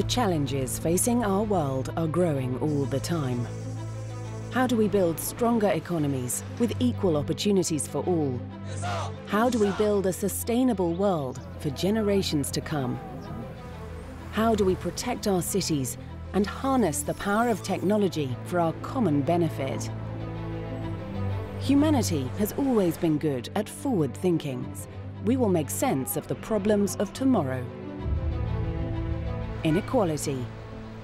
The challenges facing our world are growing all the time. How do we build stronger economies with equal opportunities for all? How do we build a sustainable world for generations to come? How do we protect our cities and harness the power of technology for our common benefit? Humanity has always been good at forward thinking. We will make sense of the problems of tomorrow. Inequality,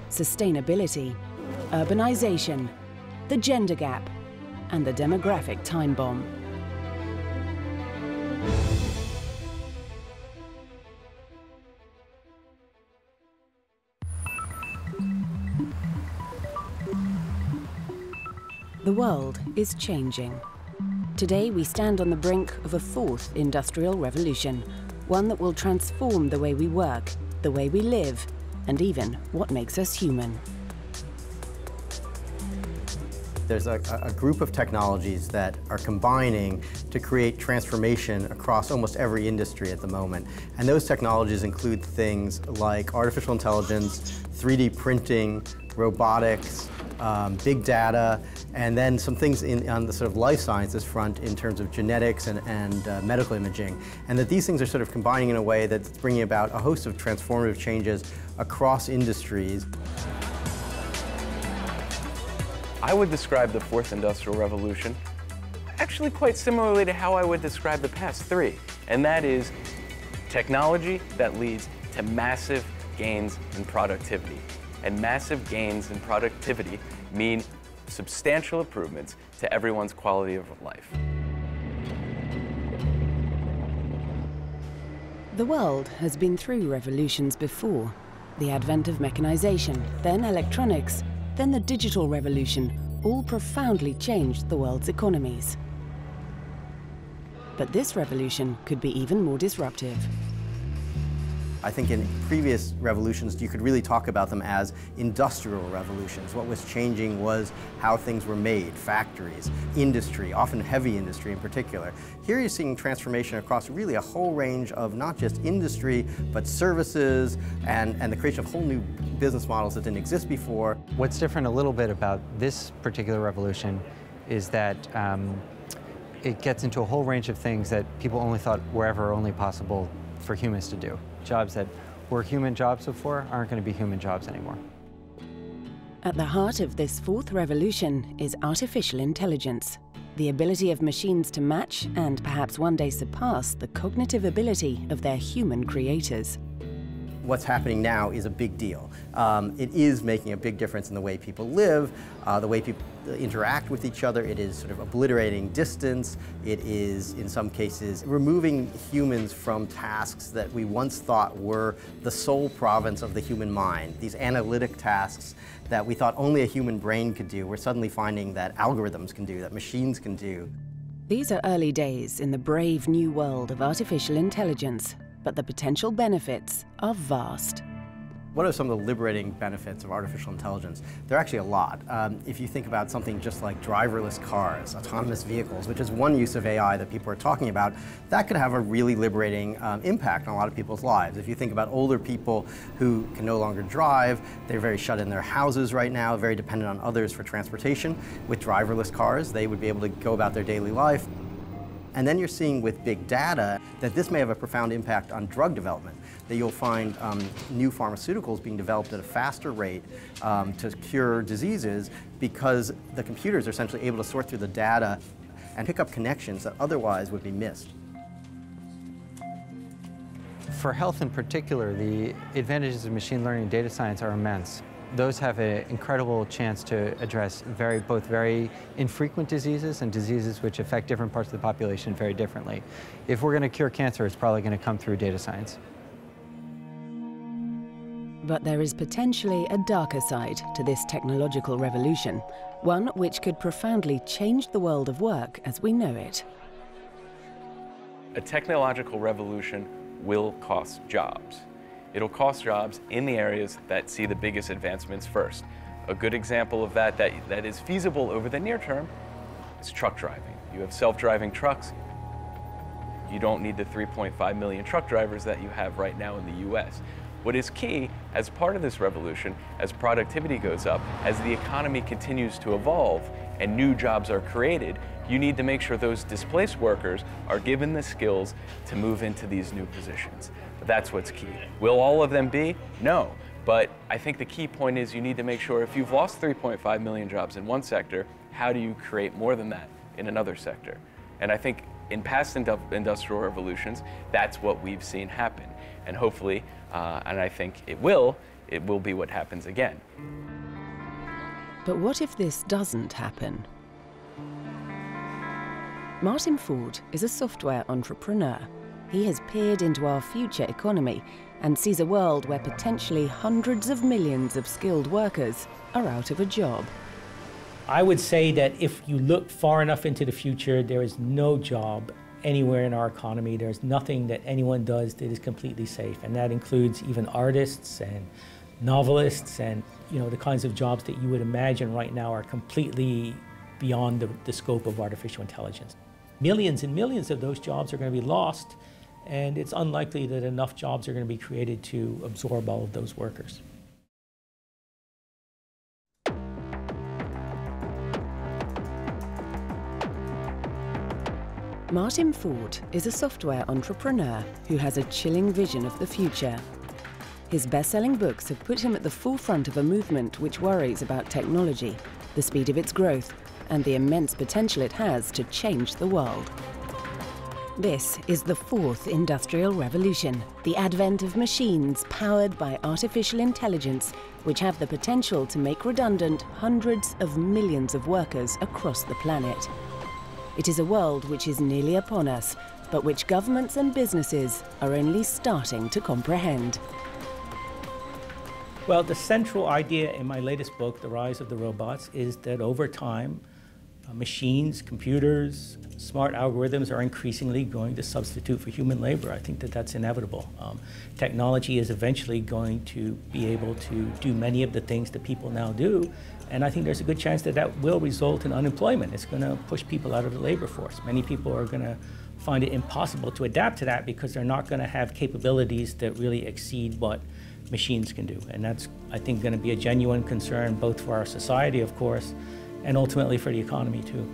sustainability, urbanization, the gender gap, and the demographic time bomb. The world is changing. Today we stand on the brink of a fourth industrial revolution, one that will transform the way we work, the way we live, and even what makes us human. There's a, a, group of technologies that are combining to create transformation across almost every industry at the moment. And those technologies include things like artificial intelligence, 3D printing, robotics, um, big data, and then some things in, on the sort of life sciences front in terms of genetics and, and uh, medical imaging. And that these things are sort of combining in a way that's bringing about a host of transformative changes across industries. I would describe the fourth industrial revolution actually quite similarly to how I would describe the past three, and that is technology that leads to massive gains in productivity. And massive gains in productivity mean substantial improvements to everyone's quality of life. The world has been through revolutions before. The advent of mechanization, then electronics, then the digital revolution all profoundly changed the world's economies. But this revolution could be even more disruptive. I think in previous revolutions, you could really talk about them as industrial revolutions. What was changing was how things were made, factories, industry, often heavy industry in particular. Here you're seeing transformation across really a whole range of not just industry, but services and, and the creation of whole new business models that didn't exist before. What's different a little bit about this particular revolution is that um, it gets into a whole range of things that people only thought were ever only possible for humans to do. Jobs that were human jobs before aren't going to be human jobs anymore. At the heart of this fourth revolution is artificial intelligence, the ability of machines to match and perhaps one day surpass the cognitive ability of their human creators what's happening now is a big deal. Um, it is making a big difference in the way people live, uh, the way people interact with each other. It is sort of obliterating distance. It is, in some cases, removing humans from tasks that we once thought were the sole province of the human mind. These analytic tasks that we thought only a human brain could do, we're suddenly finding that algorithms can do, that machines can do. These are early days in the brave new world of artificial intelligence but the potential benefits are vast. What are some of the liberating benefits of artificial intelligence? There are actually a lot. Um, if you think about something just like driverless cars, autonomous vehicles, which is one use of AI that people are talking about, that could have a really liberating um, impact on a lot of people's lives. If you think about older people who can no longer drive, they're very shut in their houses right now, very dependent on others for transportation. With driverless cars, they would be able to go about their daily life. And then you're seeing with big data that this may have a profound impact on drug development, that you'll find um, new pharmaceuticals being developed at a faster rate um, to cure diseases because the computers are essentially able to sort through the data and pick up connections that otherwise would be missed. For health in particular, the advantages of machine learning and data science are immense. Those have an incredible chance to address very, both very infrequent diseases and diseases which affect different parts of the population very differently. If we're going to cure cancer, it's probably going to come through data science. But there is potentially a darker side to this technological revolution, one which could profoundly change the world of work as we know it. A technological revolution will cost jobs. It'll cost jobs in the areas that see the biggest advancements first. A good example of that, that that is feasible over the near term is truck driving. You have self-driving trucks. You don't need the 3.5 million truck drivers that you have right now in the US. What is key as part of this revolution, as productivity goes up, as the economy continues to evolve and new jobs are created, you need to make sure those displaced workers are given the skills to move into these new positions. That's what's key. Will all of them be? No. But I think the key point is you need to make sure if you've lost 3.5 million jobs in one sector, how do you create more than that in another sector? And I think in past industrial revolutions, that's what we've seen happen. And hopefully, uh, and I think it will, it will be what happens again. But what if this doesn't happen? Martin Ford is a software entrepreneur. He has peered into our future economy and sees a world where potentially hundreds of millions of skilled workers are out of a job. I would say that if you look far enough into the future, there is no job anywhere in our economy. There's nothing that anyone does that is completely safe, and that includes even artists and novelists and you know the kinds of jobs that you would imagine right now are completely beyond the, the scope of artificial intelligence. Millions and millions of those jobs are going to be lost, and it's unlikely that enough jobs are going to be created to absorb all of those workers. Martin Ford is a software entrepreneur who has a chilling vision of the future his best-selling books have put him at the forefront of a movement which worries about technology, the speed of its growth, and the immense potential it has to change the world. This is the fourth industrial revolution, the advent of machines powered by artificial intelligence, which have the potential to make redundant hundreds of millions of workers across the planet. It is a world which is nearly upon us, but which governments and businesses are only starting to comprehend. Well, the central idea in my latest book, The Rise of the Robots, is that over time, uh, machines, computers, smart algorithms are increasingly going to substitute for human labor. I think that that's inevitable. Um, technology is eventually going to be able to do many of the things that people now do, and I think there's a good chance that that will result in unemployment. It's going to push people out of the labor force. Many people are going to find it impossible to adapt to that because they're not going to have capabilities that really exceed what machines can do. And that's, I think, going to be a genuine concern both for our society, of course, and ultimately for the economy, too.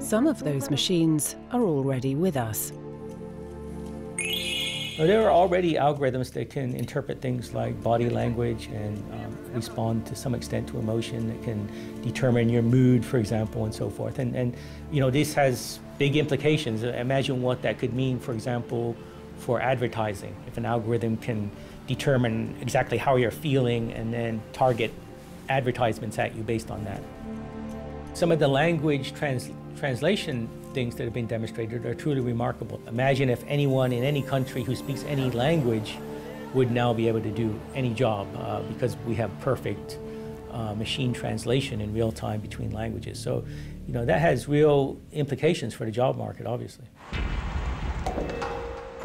Some of those machines are already with us. There are already algorithms that can interpret things like body language and um, respond to some extent to emotion that can determine your mood, for example, and so forth. And, and you know, this has big implications. Imagine what that could mean, for example, for advertising. If an algorithm can determine exactly how you're feeling and then target advertisements at you based on that. Some of the language trans translation things that have been demonstrated are truly remarkable. Imagine if anyone in any country who speaks any language would now be able to do any job uh, because we have perfect uh, machine translation in real time between languages. So, you know, that has real implications for the job market, obviously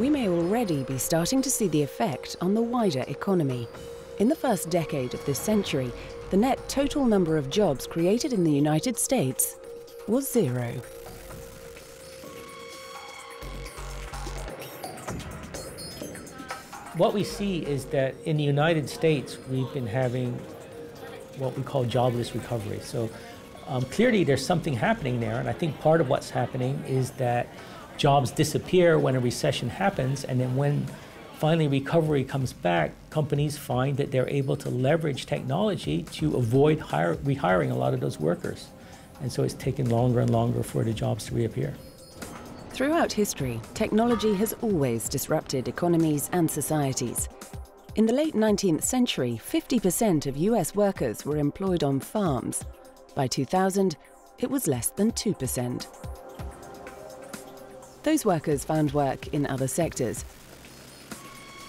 we may already be starting to see the effect on the wider economy. In the first decade of this century, the net total number of jobs created in the United States was zero. What we see is that in the United States, we've been having what we call jobless recovery. So um, clearly there's something happening there, and I think part of what's happening is that jobs disappear when a recession happens, and then when finally recovery comes back, companies find that they're able to leverage technology to avoid hire, rehiring a lot of those workers. And so it's taken longer and longer for the jobs to reappear. Throughout history, technology has always disrupted economies and societies. In the late 19th century, 50% of US workers were employed on farms. By 2000, it was less than 2%. Those workers found work in other sectors.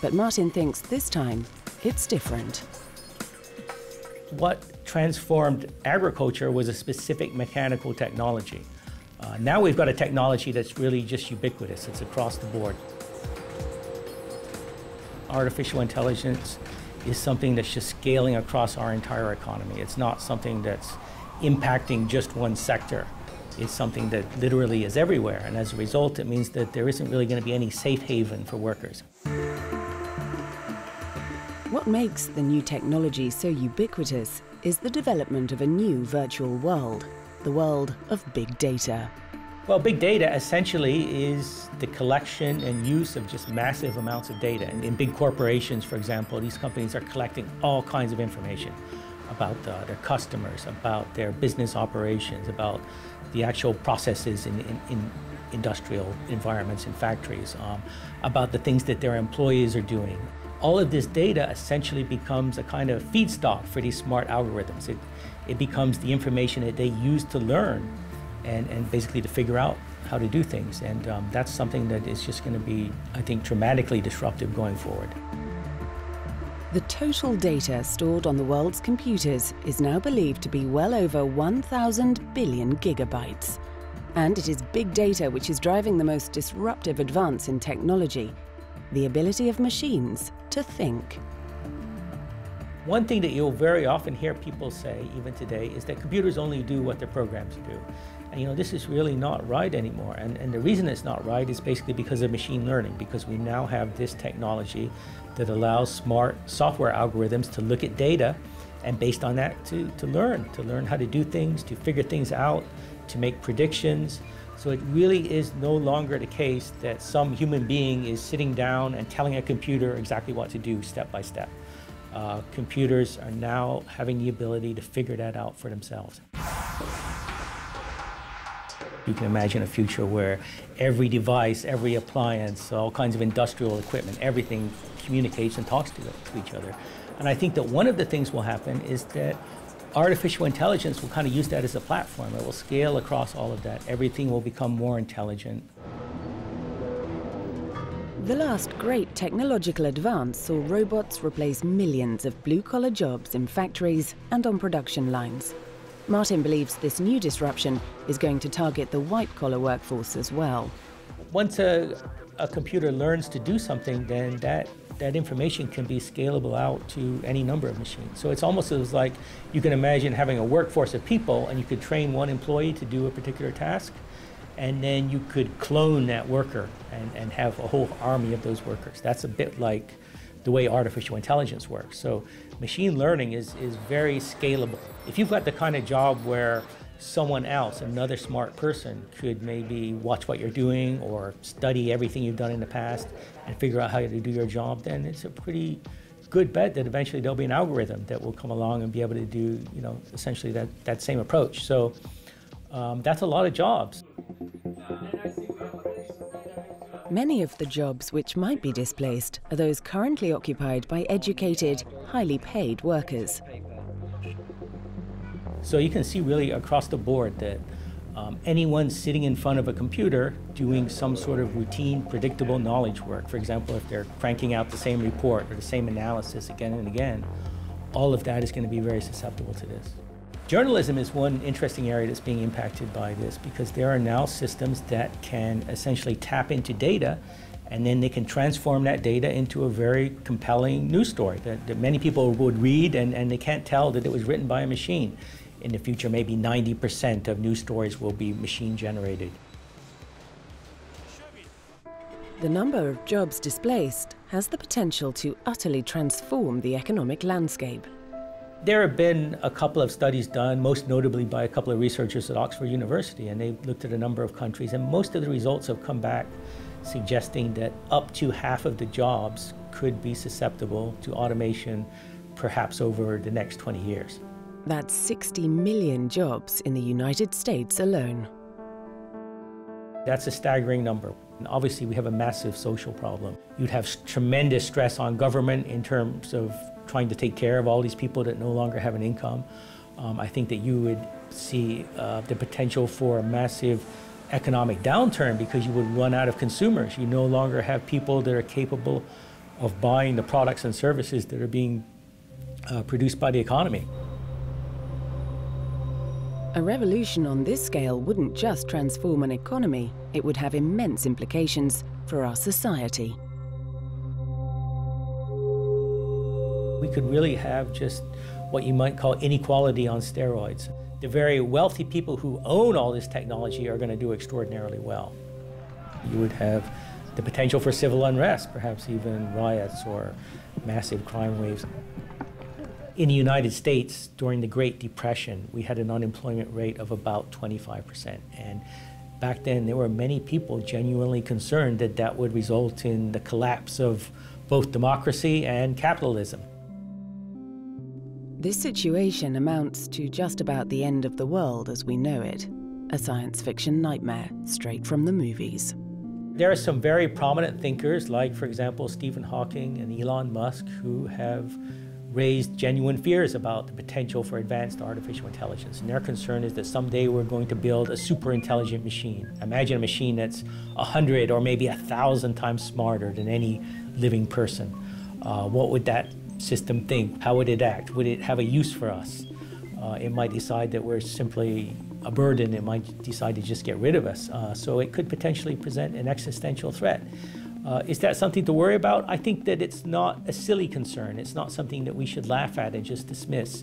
But Martin thinks this time it's different. What transformed agriculture was a specific mechanical technology. Uh, now we've got a technology that's really just ubiquitous, it's across the board. Artificial intelligence is something that's just scaling across our entire economy. It's not something that's impacting just one sector. It's something that literally is everywhere. And as a result, it means that there isn't really going to be any safe haven for workers. What makes the new technology so ubiquitous is the development of a new virtual world, the world of big data. Well, big data essentially is the collection and use of just massive amounts of data. And in big corporations, for example, these companies are collecting all kinds of information about uh, their customers, about their business operations, about the actual processes in, in, in industrial environments and factories, um, about the things that their employees are doing. All of this data essentially becomes a kind of feedstock for these smart algorithms. It, it becomes the information that they use to learn and, and basically to figure out how to do things. And um, that's something that is just going to be, I think, dramatically disruptive going forward. The total data stored on the world's computers is now believed to be well over 1,000 billion gigabytes. And it is big data which is driving the most disruptive advance in technology, the ability of machines to think. One thing that you'll very often hear people say, even today, is that computers only do what their programs do. And you know, this is really not right anymore. And, and the reason it's not right is basically because of machine learning, because we now have this technology that allows smart software algorithms to look at data and based on that to, to learn, to learn how to do things, to figure things out, to make predictions. So it really is no longer the case that some human being is sitting down and telling a computer exactly what to do step by step. Uh, computers are now having the ability to figure that out for themselves. You can imagine a future where every device, every appliance, all kinds of industrial equipment, everything communicates and talks to, to each other. And I think that one of the things will happen is that artificial intelligence will kind of use that as a platform. It will scale across all of that. Everything will become more intelligent. The last great technological advance saw robots replace millions of blue-collar jobs in factories and on production lines. Martin believes this new disruption is going to target the white-collar workforce as well. Once a, a computer learns to do something, then that, that information can be scalable out to any number of machines. So it's almost as like you can imagine having a workforce of people and you could train one employee to do a particular task, and then you could clone that worker and, and have a whole army of those workers. That's a bit like the way artificial intelligence works. So machine learning is, is very scalable. If you've got the kind of job where someone else, another smart person, could maybe watch what you're doing or study everything you've done in the past and figure out how to do your job, then it's a pretty good bet that eventually there'll be an algorithm that will come along and be able to do, you know, essentially that, that same approach. So um, that's a lot of jobs. Many of the jobs which might be displaced are those currently occupied by educated, highly paid workers. So you can see really across the board that um, anyone sitting in front of a computer doing some sort of routine, predictable knowledge work, for example, if they're cranking out the same report or the same analysis again and again, all of that is going to be very susceptible to this. Journalism is one interesting area that's being impacted by this because there are now systems that can essentially tap into data and then they can transform that data into a very compelling news story that, that many people would read and, and they can't tell that it was written by a machine. In the future, maybe 90% of news stories will be machine generated. The number of jobs displaced has the potential to utterly transform the economic landscape. There have been a couple of studies done, most notably by a couple of researchers at Oxford University, and they looked at a number of countries, and most of the results have come back suggesting that up to half of the jobs could be susceptible to automation perhaps over the next 20 years. That's 60 million jobs in the United States alone. That's a staggering number. And obviously, we have a massive social problem. You'd have tremendous stress on government in terms of trying to take care of all these people that no longer have an income. Um, I think that you would see uh, the potential for a massive economic downturn because you would run out of consumers. You no longer have people that are capable of buying the products and services that are being uh, produced by the economy. A revolution on this scale wouldn't just transform an economy, it would have immense implications for our society. We could really have just what you might call inequality on steroids. the very wealthy people who own all this technology are going to do extraordinarily well. You would have the potential for civil unrest, perhaps even riots or massive crime waves. In the United States, during the Great Depression, we had an unemployment rate of about 25%. And back then, there were many people genuinely concerned that that would result in the collapse of both democracy and capitalism. This situation amounts to just about the end of the world as we know it, a science fiction nightmare straight from the movies. There are some very prominent thinkers, like, for example, Stephen Hawking and Elon Musk, who have raised genuine fears about the potential for advanced artificial intelligence. And their concern is that someday we're going to build a super intelligent machine. Imagine a machine that's a hundred or maybe a thousand times smarter than any living person. Uh, what would that system think? How would it act? Would it have a use for us? Uh, it might decide that we're simply a burden, it might decide to just get rid of us. Uh, so it could potentially present an existential threat. Uh, is that something to worry about? I think that it's not a silly concern. It's not something that we should laugh at and just dismiss.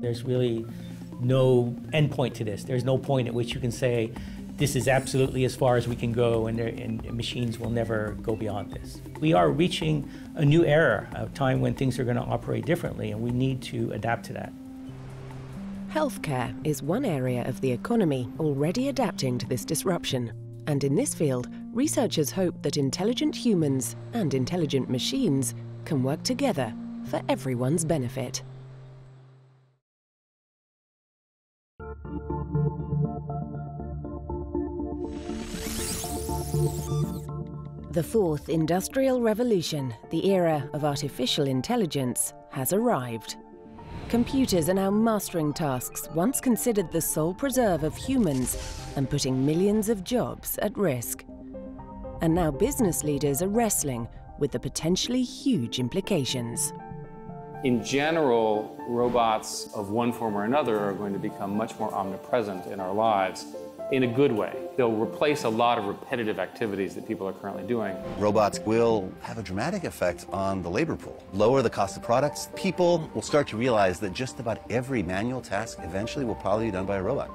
There's really no endpoint to this. There's no point at which you can say, this is absolutely as far as we can go, and, uh, and, machines will never go beyond this. We are reaching a new era, a time when things are going to operate differently, and we need to adapt to that. Healthcare is one area of the economy already adapting to this disruption. And in this field, researchers hope that intelligent humans and intelligent machines can work together for everyone's benefit. The fourth industrial revolution, the era of artificial intelligence, has arrived. Computers are now mastering tasks once considered the sole preserve of humans and putting millions of jobs at risk. And now business leaders are wrestling with the potentially huge implications. In general, robots of one form or another are going to become much more omnipresent in our lives in a good way. They'll replace a lot of repetitive activities that people are currently doing. Robots will have a dramatic effect on the labor pool, lower the cost of products. People will start to realize that just about every manual task eventually will probably be done by a robot.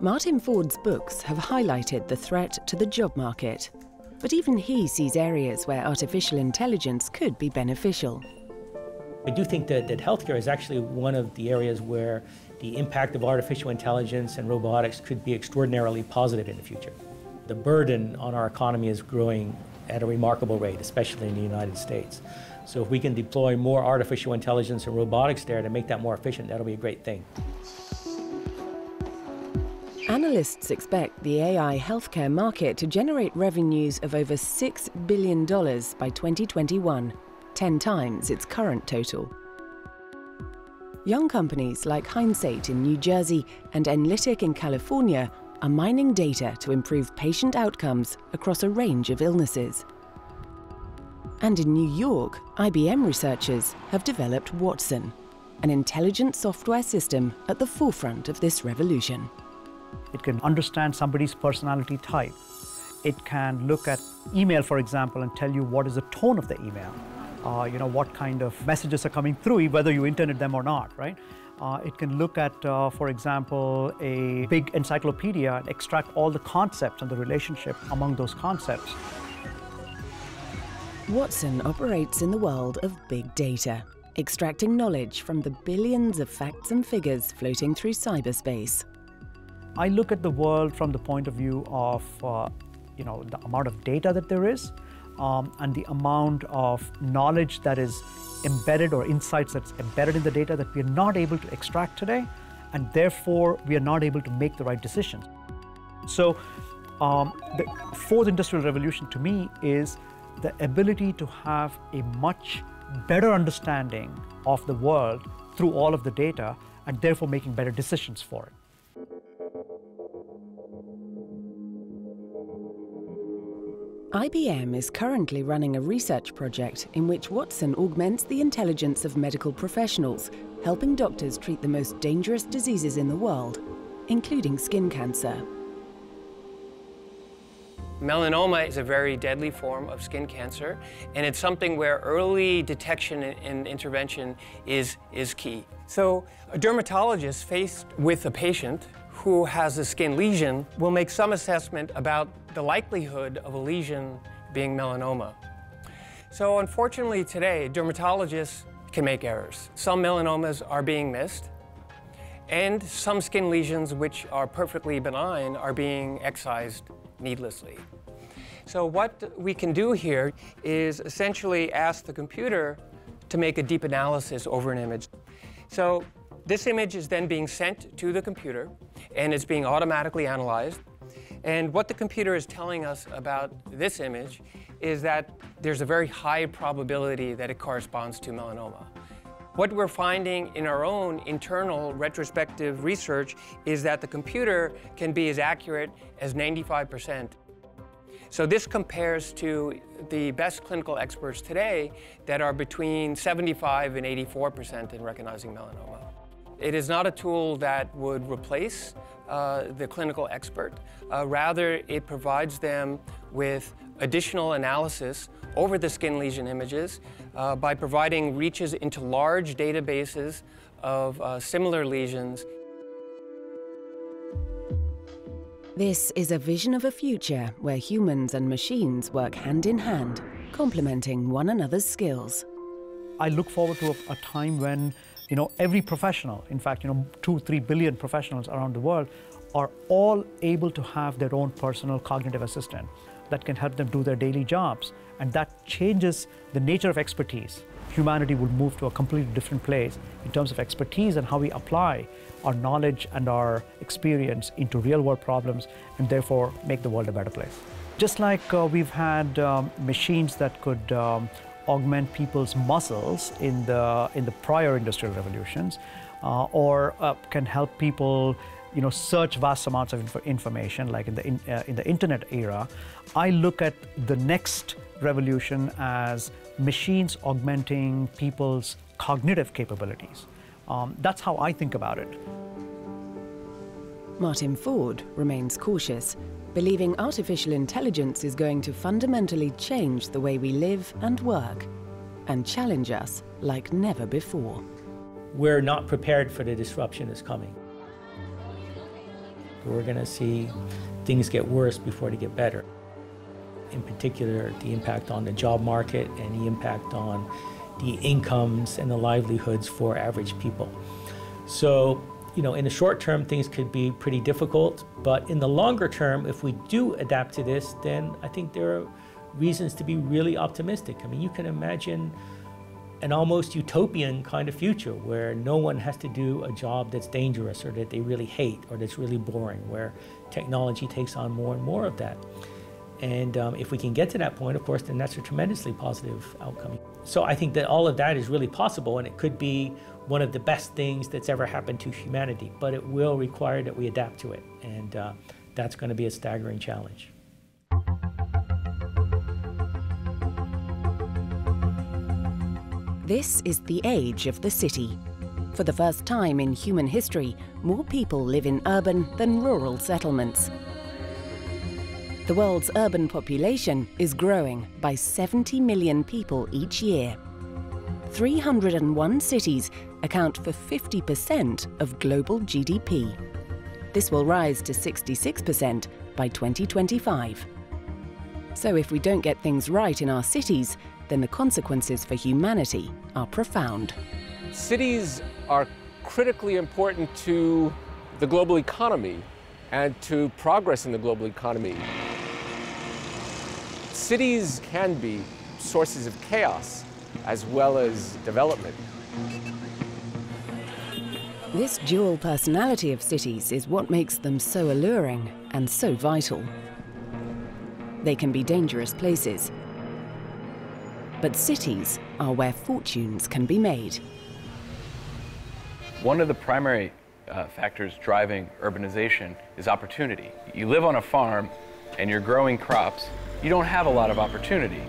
Martin Ford's books have highlighted the threat to the job market. But even he sees areas where artificial intelligence could be beneficial. I do think that, that healthcare is actually one of the areas where the impact of artificial intelligence and robotics could be extraordinarily positive in the future. The burden on our economy is growing at a remarkable rate, especially in the United States. So if we can deploy more artificial intelligence and robotics there to make that more efficient, that'll be a great thing. Analysts expect the AI healthcare market to generate revenues of over $6 billion by 2021, 10 times its current total. Young companies like Hindsight in New Jersey and Enlitic in California are mining data to improve patient outcomes across a range of illnesses. And in New York, IBM researchers have developed Watson, an intelligent software system at the forefront of this revolution. It can understand somebody's personality type. It can look at email, for example, and tell you what is the tone of the email uh, you know, what kind of messages are coming through, whether you intended them or not, right? Uh, it can look at, uh, for example, a big encyclopedia and extract all the concepts and the relationship among those concepts. Watson operates in the world of big data, extracting knowledge from the billions of facts and figures floating through cyberspace. I look at the world from the point of view of, uh, you know, the amount of data that there is, um, and the amount of knowledge that is embedded or insights that's embedded in the data that we are not able to extract today, and therefore we are not able to make the right decisions. So um, the fourth industrial revolution to me is the ability to have a much better understanding of the world through all of the data and therefore making better decisions for it. IBM is currently running a research project in which Watson augments the intelligence of medical professionals, helping doctors treat the most dangerous diseases in the world, including skin cancer. Melanoma is a very deadly form of skin cancer, and it's something where early detection and intervention is, is key. So a dermatologist faced with a patient who has a skin lesion will make some assessment about the likelihood of a lesion being melanoma. So unfortunately today, dermatologists can make errors. Some melanomas are being missed, and some skin lesions which are perfectly benign are being excised needlessly. So what we can do here is essentially ask the computer to make a deep analysis over an image. So this image is then being sent to the computer and it's being automatically analyzed. And what the computer is telling us about this image is that there's a very high probability that it corresponds to melanoma. What we're finding in our own internal retrospective research is that the computer can be as accurate as 95%. So this compares to the best clinical experts today that are between 75 and 84% in recognizing melanoma. It is not a tool that would replace uh, the clinical expert. Uh, rather, it provides them with additional analysis over the skin lesion images uh, by providing reaches into large databases of uh, similar lesions. This is a vision of a future where humans and machines work hand in hand, complementing one another's skills. I look forward to a, a time when you know, every professional, in fact, you know, two, three billion professionals around the world are all able to have their own personal cognitive assistant that can help them do their daily jobs. And that changes the nature of expertise. Humanity will move to a completely different place in terms of expertise and how we apply our knowledge and our experience into real world problems and therefore make the world a better place. Just like uh, we've had um, machines that could um, augment people's muscles in the, in the prior industrial revolutions, uh, or uh, can help people you know, search vast amounts of inf information, like in the, in, uh, in the internet era, I look at the next revolution as machines augmenting people's cognitive capabilities. Um, that's how I think about it. Martin Ford remains cautious believing artificial intelligence is going to fundamentally change the way we live and work and challenge us like never before. We're not prepared for the disruption that's coming. We're going to see things get worse before they get better. In particular, the impact on the job market and the impact on the incomes and the livelihoods for average people. So you know, in the short term, things could be pretty difficult, but in the longer term, if we do adapt to this, then I think there are reasons to be really optimistic. I mean, you can imagine an almost utopian kind of future where no one has to do a job that's dangerous or that they really hate or that's really boring, where technology takes on more and more of that. And um, if we can get to that point, of course, then that's a tremendously positive outcome. So I think that all of that is really possible, and it could be one of the best things that's ever happened to humanity, but it will require that we adapt to it, and uh, that's going to be a staggering challenge. This is the age of the city. For the first time in human history, more people live in urban than rural settlements. The world's urban population is growing by 70 million people each year. 301 cities account for 50% of global GDP. This will rise to 66% by 2025. So if we don't get things right in our cities, then the consequences for humanity are profound. Cities are critically important to the global economy and to progress in the global economy. Cities can be sources of chaos as well as development. This dual personality of cities is what makes them so alluring and so vital. They can be dangerous places, but cities are where fortunes can be made. One of the primary uh, factors driving urbanization is opportunity. You live on a farm and you're growing crops, you don't have a lot of opportunity.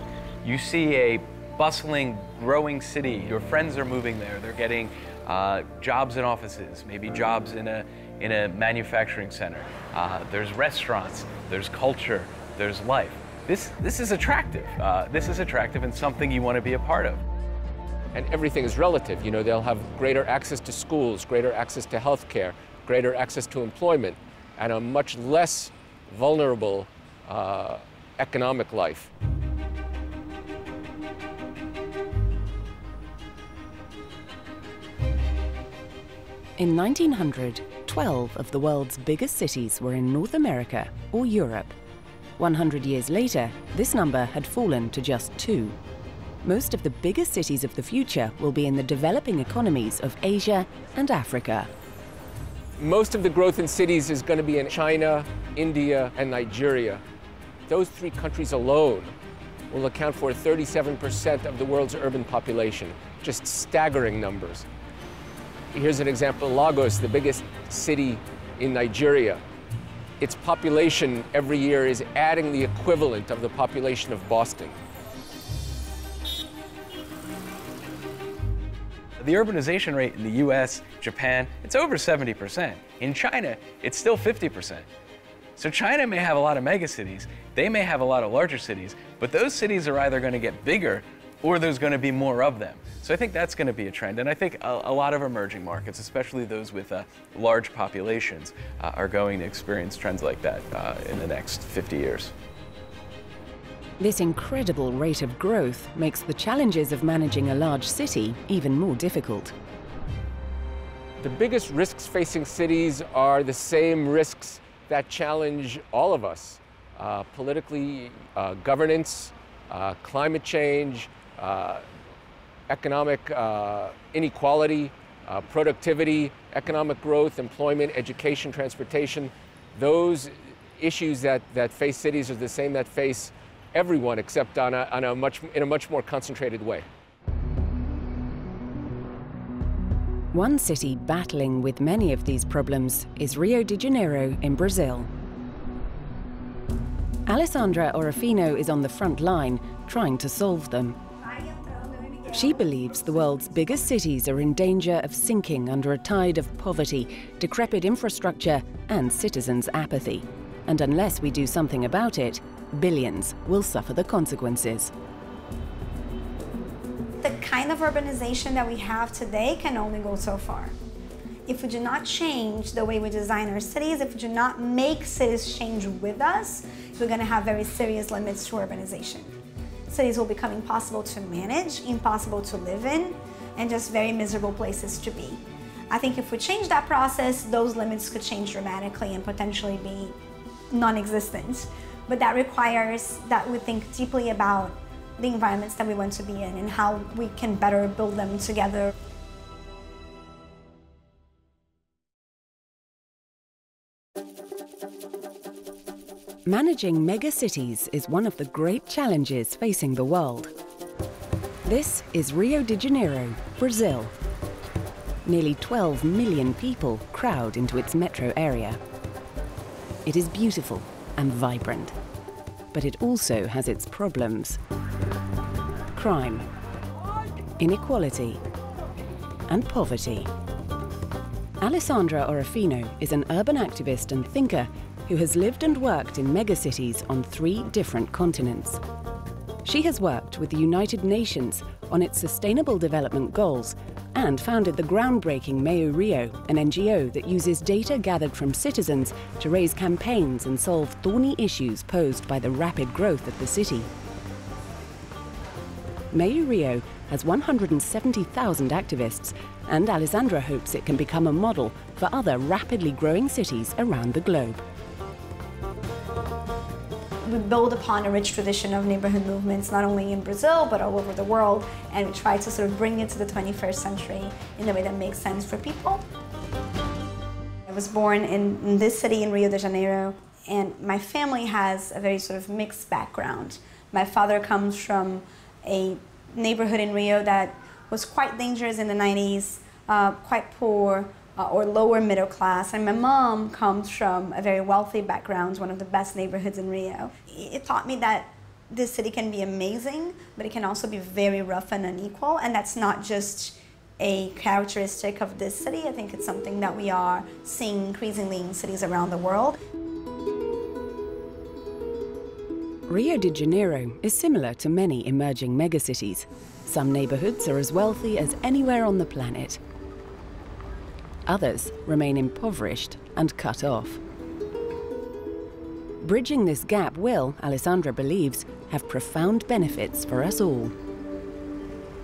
You see a bustling, growing city. Your friends are moving there. They're getting uh, jobs in offices, maybe jobs in a, in a manufacturing center. Uh, there's restaurants, there's culture, there's life. This, this is attractive. Uh, this is attractive and something you want to be a part of. And everything is relative. You know, they'll have greater access to schools, greater access to health care, greater access to employment, and a much less vulnerable uh, economic life. In 1900, 12 of the world's biggest cities were in North America or Europe. 100 years later, this number had fallen to just two. Most of the biggest cities of the future will be in the developing economies of Asia and Africa. Most of the growth in cities is going to be in China, India, and Nigeria. Those three countries alone will account for 37% of the world's urban population. Just staggering numbers. Here's an example Lagos, the biggest city in Nigeria. Its population every year is adding the equivalent of the population of Boston. The urbanization rate in the US, Japan, it's over 70%. In China, it's still 50%. So China may have a lot of megacities, they may have a lot of larger cities, but those cities are either going to get bigger or there's going to be more of them. So I think that's going to be a trend. And I think a, a lot of emerging markets, especially those with uh, large populations, uh, are going to experience trends like that uh, in the next 50 years. This incredible rate of growth makes the challenges of managing a large city even more difficult. The biggest risks facing cities are the same risks that challenge all of us uh, politically, uh, governance, uh, climate change, economic uh, inequality, uh, productivity, economic growth, employment, education, transportation. Those issues that, that face cities are the same that face everyone except on a, on a much, in a much more concentrated way. One city battling with many of these problems is Rio de Janeiro in Brazil. Alessandra Orofino is on the front line trying to solve them. She believes the world's biggest cities are in danger of sinking under a tide of poverty, decrepit infrastructure, and citizens' apathy. And unless we do something about it, billions will suffer the consequences. The kind of urbanization that we have today can only go so far. If we do not change the way we design our cities, if we do not make cities change with us, we're going to have very serious limits to urbanization cities will become impossible to manage, impossible to live in, and just very miserable places to be. I think if we change that process, those limits could change dramatically and potentially be non-existent. But that requires that we think deeply about the environments that we want to be in and how we can better build them together. Managing megacities is one of the great challenges facing the world. This is Rio de Janeiro, Brazil. Nearly 12 million people crowd into its metro area. It is beautiful and vibrant, but it also has its problems. Crime, inequality, and poverty. Alessandra Orofino is an urban activist and thinker who has lived and worked in megacities on three different continents. She has worked with the United Nations on its Sustainable Development Goals and founded the groundbreaking Meu Rio, an NGO that uses data gathered from citizens to raise campaigns and solve thorny issues posed by the rapid growth of the city. Meu Rio has 170,000 activists, and Alessandra hopes it can become a model for other rapidly growing cities around the globe we build upon a rich tradition of neighborhood movements, not only in Brazil, but all over the world, and we try to sort of bring it to the 21st century in a way that makes sense for people. I was born in, in this city in Rio de Janeiro, and my family has a very sort of mixed background. My father comes from a neighborhood in Rio that was quite dangerous in the 90s, uh, quite poor, uh, or lower middle class. And my mom comes from a very wealthy background, one of the best neighborhoods in Rio. It taught me that this city can be amazing, but it can also be very rough and unequal. And that's not just a characteristic of this city. I think it's something that we are seeing increasingly in cities around the world. Rio de Janeiro is similar to many emerging megacities. Some neighborhoods are as wealthy as anywhere on the planet. Others remain impoverished and cut off. Bridging this gap will, Alessandra believes, have profound benefits for us all.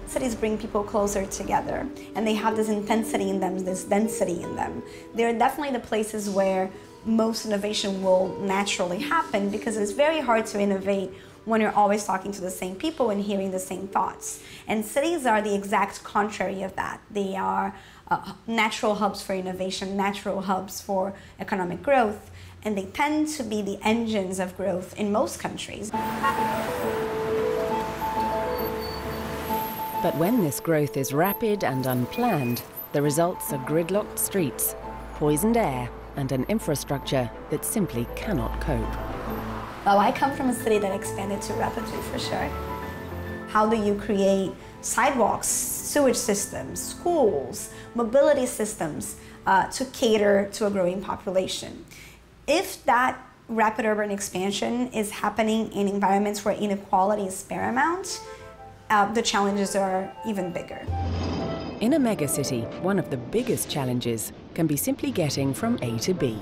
Cities bring people closer together and they have this intensity in them, this density in them. They're definitely the places where most innovation will naturally happen because it's very hard to innovate when you're always talking to the same people and hearing the same thoughts. And cities are the exact contrary of that. They are uh, natural hubs for innovation, natural hubs for economic growth, and they tend to be the engines of growth in most countries. But when this growth is rapid and unplanned, the results are gridlocked streets, poisoned air, and an infrastructure that simply cannot cope. Well, I come from a city that expanded too rapidly, for sure. How do you create sidewalks, sewage systems, schools, mobility systems uh, to cater to a growing population? If that rapid urban expansion is happening in environments where inequality is paramount, uh, the challenges are even bigger. In a megacity, one of the biggest challenges can be simply getting from A to B.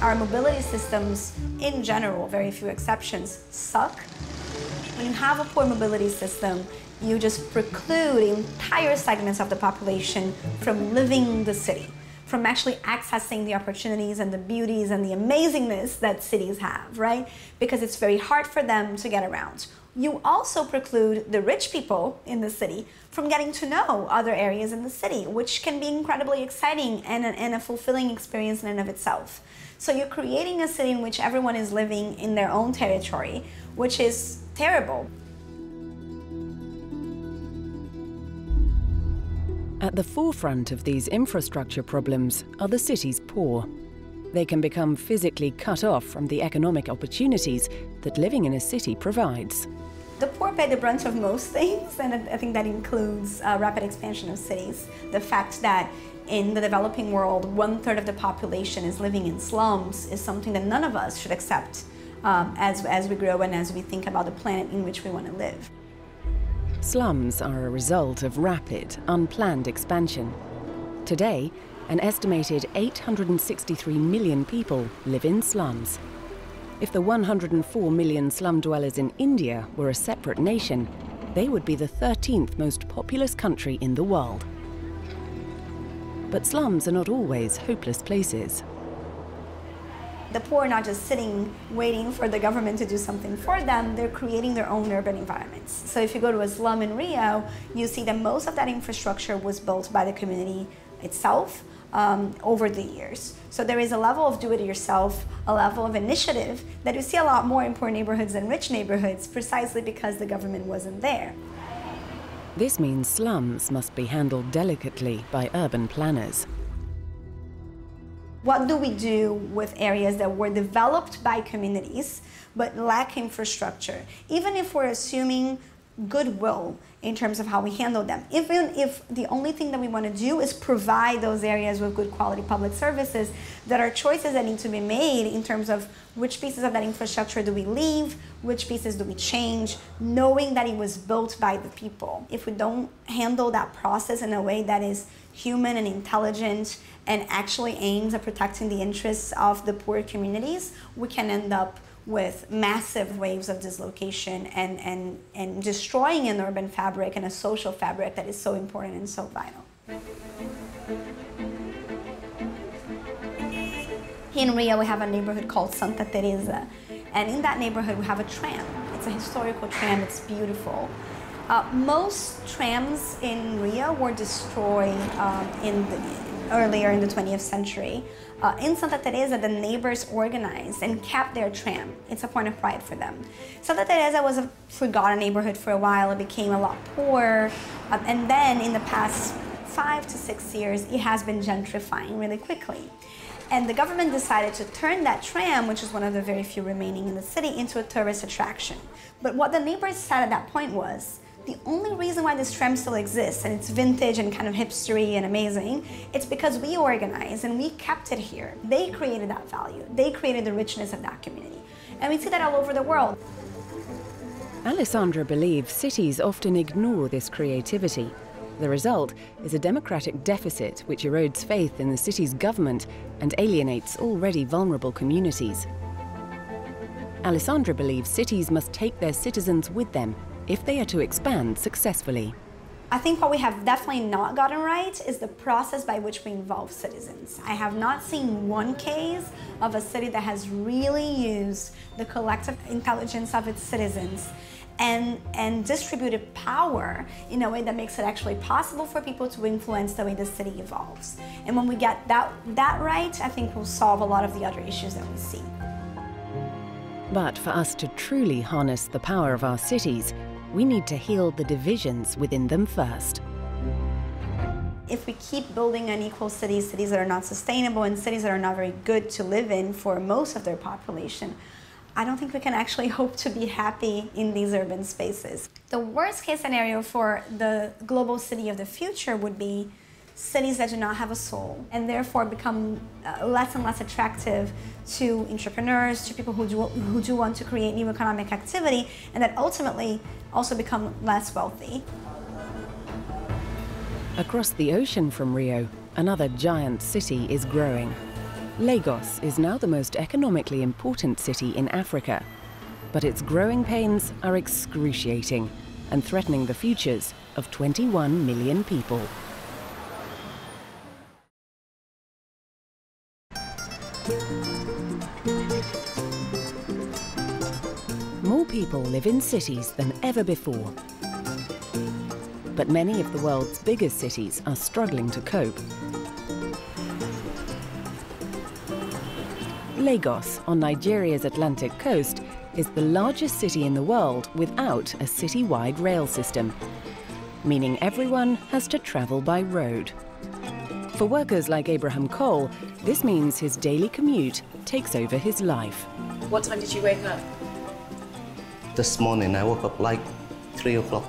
Our mobility systems, in general, very few exceptions, suck. When you have a poor mobility system, you just preclude entire segments of the population from living the city from actually accessing the opportunities and the beauties and the amazingness that cities have, right? Because it's very hard for them to get around. You also preclude the rich people in the city from getting to know other areas in the city, which can be incredibly exciting and a, and a fulfilling experience in and of itself. So you're creating a city in which everyone is living in their own territory, which is terrible. At the forefront of these infrastructure problems are the city's poor. They can become physically cut off from the economic opportunities that living in a city provides. The poor pay the brunt of most things, and I think that includes uh, rapid expansion of cities. The fact that in the developing world, one third of the population is living in slums is something that none of us should accept um, as, as we grow and as we think about the planet in which we want to live. Slums are a result of rapid, unplanned expansion. Today, an estimated 863 million people live in slums. If the 104 million slum dwellers in India were a separate nation, they would be the 13th most populous country in the world. But slums are not always hopeless places the poor are not just sitting waiting for the government to do something for them, they're creating their own urban environments. So if you go to a slum in Rio, you see that most of that infrastructure was built by the community itself um, over the years. So there is a level of do it yourself, a level of initiative that you see a lot more in poor neighborhoods than rich neighborhoods precisely because the government wasn't there. This means slums must be handled delicately by urban planners. What do we do with areas that were developed by communities but lack infrastructure? Even if we're assuming goodwill in terms of how we handle them. Even if the only thing that we want to do is provide those areas with good quality public services, there are choices that need to be made in terms of which pieces of that infrastructure do we leave, which pieces do we change, knowing that it was built by the people. If we don't handle that process in a way that is human and intelligent and actually aims at protecting the interests of the poor communities, we can end up with massive waves of dislocation and, and, and destroying an urban fabric and a social fabric that is so important and so vital. In Rio, we have a neighborhood called Santa Teresa. And in that neighborhood, we have a tram. It's a historical tram, it's beautiful. Uh, most trams in Rio were destroyed um, in the, earlier in the 20th century. Uh, in Santa Teresa, the neighbors organized and kept their tram. It's a point of pride for them. Santa Teresa was a forgotten neighborhood for a while. It became a lot poorer. Uh, and then in the past five to six years, it has been gentrifying really quickly. And the government decided to turn that tram, which is one of the very few remaining in the city, into a tourist attraction. But what the neighbors said at that point was, The only reason why this tram still exists and it's vintage and kind of hipstery and amazing, it's because we organized and we kept it here. They created that value. They created the richness of that community. And we see that all over the world. Alessandra believes cities often ignore this creativity. The result is a democratic deficit which erodes faith in the city's government and alienates already vulnerable communities. Alessandra believes cities must take their citizens with them if they are to expand successfully. I think what we have definitely not gotten right is the process by which we involve citizens. I have not seen one case of a city that has really used the collective intelligence of its citizens and, and distributed power in a way that makes it actually possible for people to influence the way the city evolves. And when we get that, that right, I think we'll solve a lot of the other issues that we see. But for us to truly harness the power of our cities, we need to heal the divisions within them first. If we keep building unequal cities, cities that are not sustainable, and cities that are not very good to live in for most of their population, I don't think we can actually hope to be happy in these urban spaces. The worst case scenario for the global city of the future would be cities that do not have a soul and therefore become uh, less and less attractive to entrepreneurs, to people who do, who do want to create new economic activity, and that ultimately also become less wealthy. Across the ocean from Rio, another giant city is growing. Lagos is now the most economically important city in Africa, but its growing pains are excruciating and threatening the futures of 21 million people. More people live in cities than ever before. But many of the world's biggest cities are struggling to cope. Lagos, on Nigeria's Atlantic coast, is the largest city in the world without a city-wide rail system, meaning everyone has to travel by road. For workers like Abraham Cole, this means his daily commute takes over his life. What time did you wake up? This morning I woke up like 3 o'clock,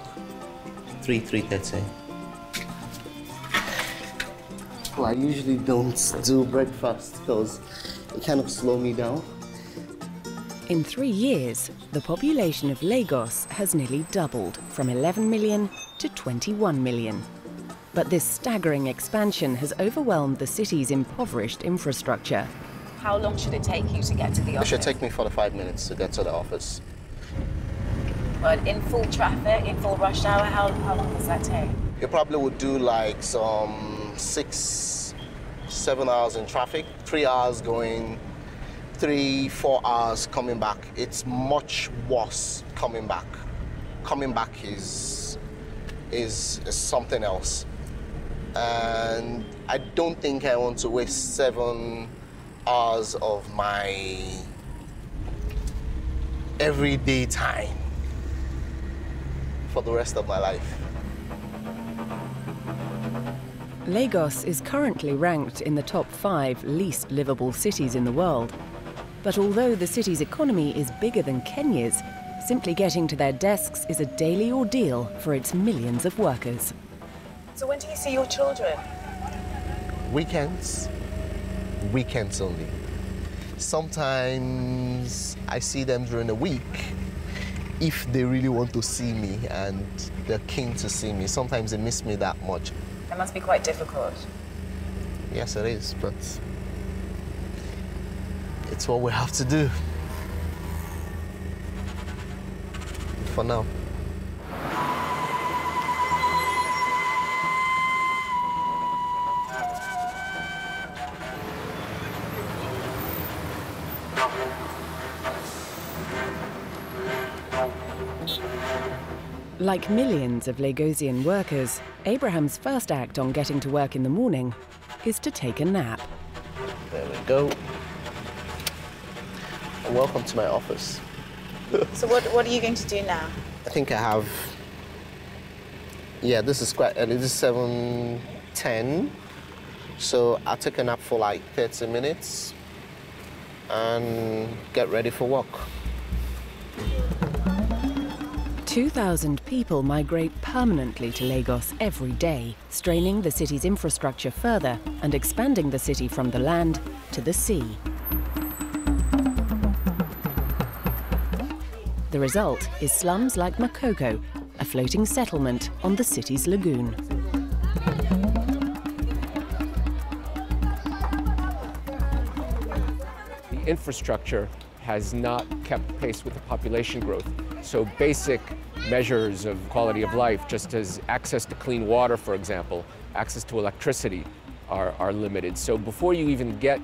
3, 3.30. Well, I usually don't do breakfast because it kind of slow me down. In three years, the population of Lagos has nearly doubled from 11 million to 21 million. But this staggering expansion has overwhelmed the city's impoverished infrastructure. How long should it take you to get to the office? It should take me 45 minutes to get to the office. But in full traffic, in full rush hour, how, how long does that take? You probably would do like some six, seven hours in traffic, three hours going, three, four hours coming back. It's much worse coming back. Coming back is, is, is something else. And I don't think I want to waste seven hours of my everyday time for the rest of my life. Lagos is currently ranked in the top five least livable cities in the world. But although the city's economy is bigger than Kenya's, simply getting to their desks is a daily ordeal for its millions of workers. So when do you see your children? Weekends, weekends only. Sometimes I see them during the week if they really want to see me and they're keen to see me. Sometimes they miss me that much. It must be quite difficult. Yes, it is, but it's what we have to do. For now. Like millions of Lagosian workers, Abraham's first act on getting to work in the morning is to take a nap. There we go. Welcome to my office. So what, what are you going to do now? I think I have. Yeah, this is quite early. This is seven ten. So I'll take a nap for like 30 minutes and get ready for work. 2,000 people migrate permanently to Lagos every day, straining the city's infrastructure further and expanding the city from the land to the sea. The result is slums like Makoko, a floating settlement on the city's lagoon. The infrastructure has not kept pace with the population growth. So basic measures of quality of life, just as access to clean water, for example, access to electricity, are, are limited. So before you even get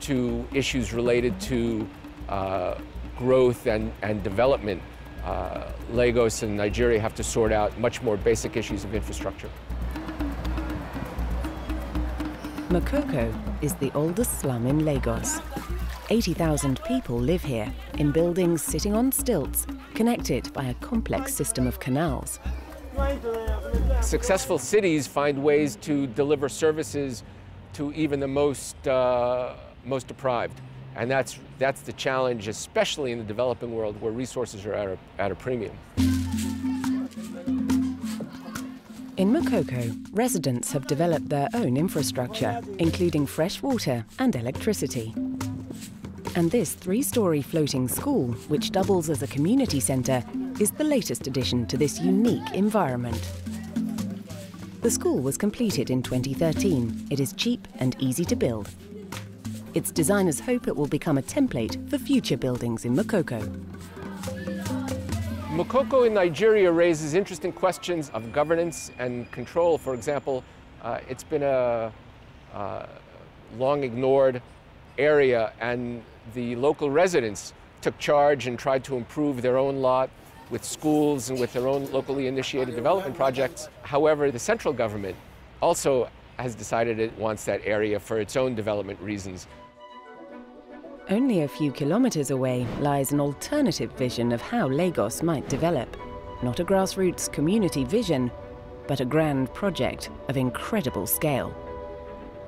to issues related to uh, growth and, and development, uh, Lagos and Nigeria have to sort out much more basic issues of infrastructure. Makoko is the oldest slum in Lagos. 80,000 people live here in buildings sitting on stilts, connected by a complex system of canals. Successful cities find ways to deliver services to even the most, uh, most deprived. And that's, that's the challenge, especially in the developing world where resources are at a, at a premium. In Makoko, residents have developed their own infrastructure, including fresh water and electricity. And this three-story floating school, which doubles as a community centre, is the latest addition to this unique environment. The school was completed in 2013. It is cheap and easy to build. Its designers hope it will become a template for future buildings in Makoko. Makoko in Nigeria raises interesting questions of governance and control. For example, uh, it's been a uh, long ignored area and the local residents took charge and tried to improve their own lot with schools and with their own locally initiated development projects. However, the central government also has decided it wants that area for its own development reasons. Only a few kilometres away lies an alternative vision of how Lagos might develop. Not a grassroots community vision, but a grand project of incredible scale.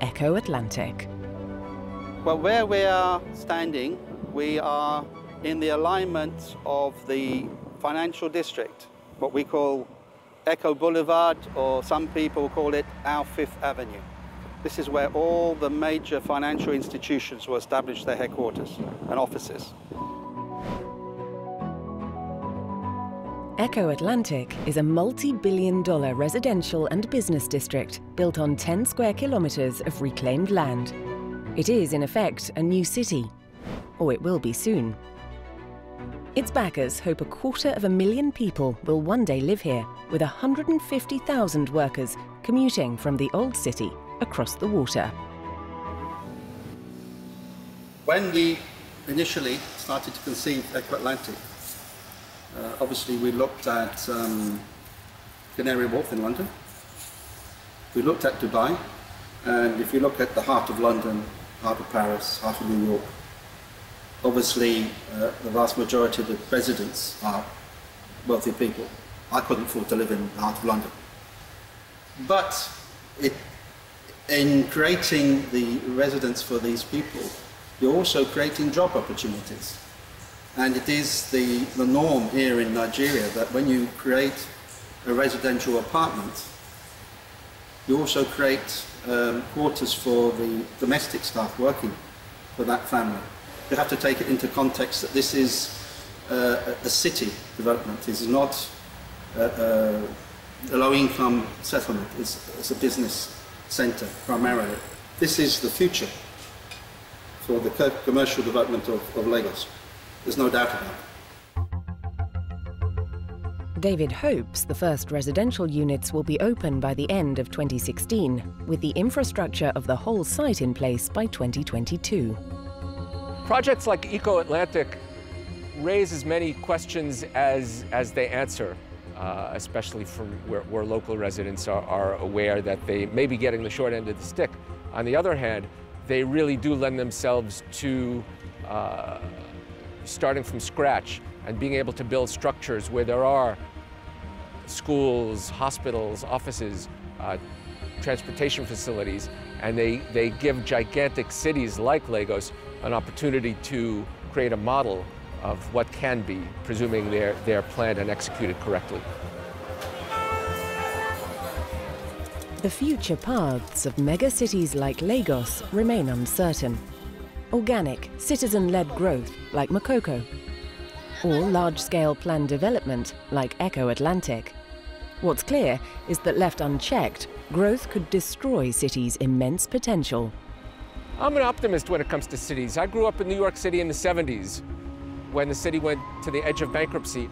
Eko Atlantic. Well, where we are standing, we are in the alignment of the financial district, what we call Eko Boulevard, or some people call it our Fifth Avenue. This is where all the major financial institutions will establish their headquarters and offices. Eko Atlantic is a multi-billion dollar residential and business district built on 10 square kilometres of reclaimed land. It is, in effect, a new city, or it will be soon. Its backers hope a quarter of a million people will one day live here, with 150,000 workers commuting from the old city across the water. When we initially started to conceive Eko Atlantic, uh, obviously we looked at um, Canary Wharf in London, we looked at Dubai, and if you look at the heart of London, heart of Paris, heart of New York. Obviously, uh, the vast majority of the residents are wealthy people. I couldn't afford to live in the heart of London. But it, in creating the residence for these people, you're also creating job opportunities. And it is the, the norm here in Nigeria that when you create a residential apartment, you also create um, quarters for the domestic staff working for that family. You have to take it into context that this is uh, a city development. It is not a, a low-income settlement. It's, it's a business centre primarily. This is the future for the commercial development of, of Lagos. There's no doubt about it. David hopes the first residential units will be open by the end of 2016, with the infrastructure of the whole site in place by 2022. Projects like Eko Atlantic raise as many questions as, as they answer, uh, especially from where, where local residents are, are aware that they may be getting the short end of the stick. On the other hand, they really do lend themselves to uh, starting from scratch and being able to build structures where there are schools, hospitals, offices, uh, transportation facilities, and they, they give gigantic cities like Lagos an opportunity to create a model of what can be, presuming they're, they're planned and executed correctly. The future paths of megacities like Lagos remain uncertain. Organic, citizen-led growth like Makoko, or large-scale planned development like Eko Atlantic. What's clear is that left unchecked, growth could destroy cities' immense potential. I'm an optimist when it comes to cities. I grew up in New York City in the 70s when the city went to the edge of bankruptcy.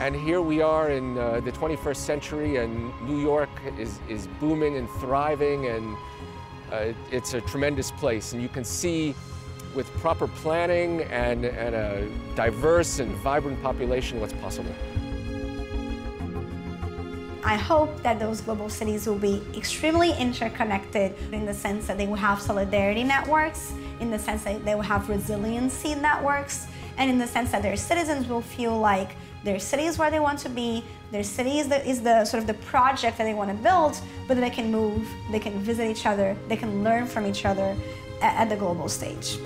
And here we are in uh, the 21st century, and New York is, is booming and thriving, and uh, it's a tremendous place. And you can see with proper planning and, and a diverse and vibrant population what's possible. I hope that those global cities will be extremely interconnected in the sense that they will have solidarity networks, in the sense that they will have resiliency networks, and in the sense that their citizens will feel like their city is where they want to be, their city is the, is the sort of the project that they want to build, but they can move, they can visit each other, they can learn from each other at, at the global stage.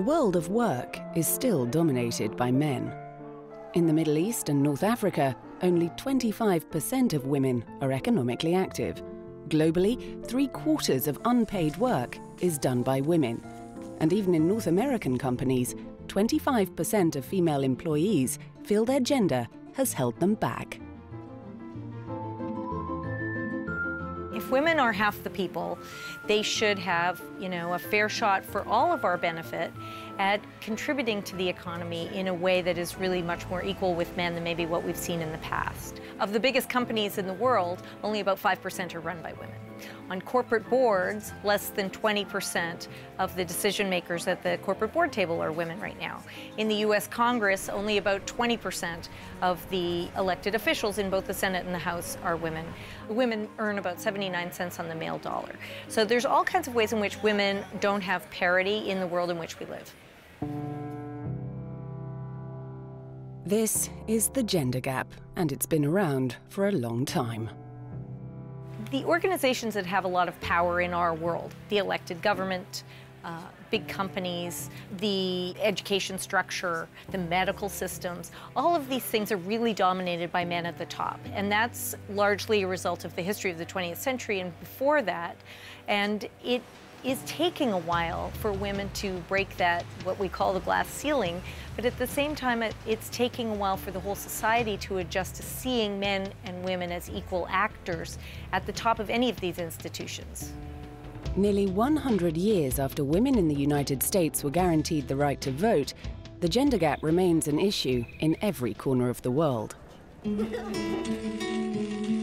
The world of work is still dominated by men. In the Middle East and North Africa, only 25% of women are economically active. Globally, three quarters of unpaid work is done by women. And even in North American companies, 25% of female employees feel their gender has held them back. If women are half the people, they should have, you know, a fair shot for all of our benefit at contributing to the economy in a way that is really much more equal with men than maybe what we've seen in the past. Of the biggest companies in the world, only about 5% are run by women. On corporate boards, less than 20% of the decision makers at the corporate board table are women right now. In the US Congress, only about 20% of the elected officials in both the Senate and the House are women. Women earn about 79 cents on the male dollar. So there's all kinds of ways in which women don't have parity in the world in which we live. This is the gender gap, and it's been around for a long time. The organizations that have a lot of power in our world, the elected government, uh, big companies, the education structure, the medical systems, all of these things are really dominated by men at the top. And that's largely a result of the history of the 20th century and before that. And it is taking a while for women to break that, what we call the glass ceiling, but at the same time, it, it's taking a while for the whole society to adjust to seeing men and women as equal actors at the top of any of these institutions. Nearly 100 years after women in the United States were guaranteed the right to vote, the gender gap remains an issue in every corner of the world.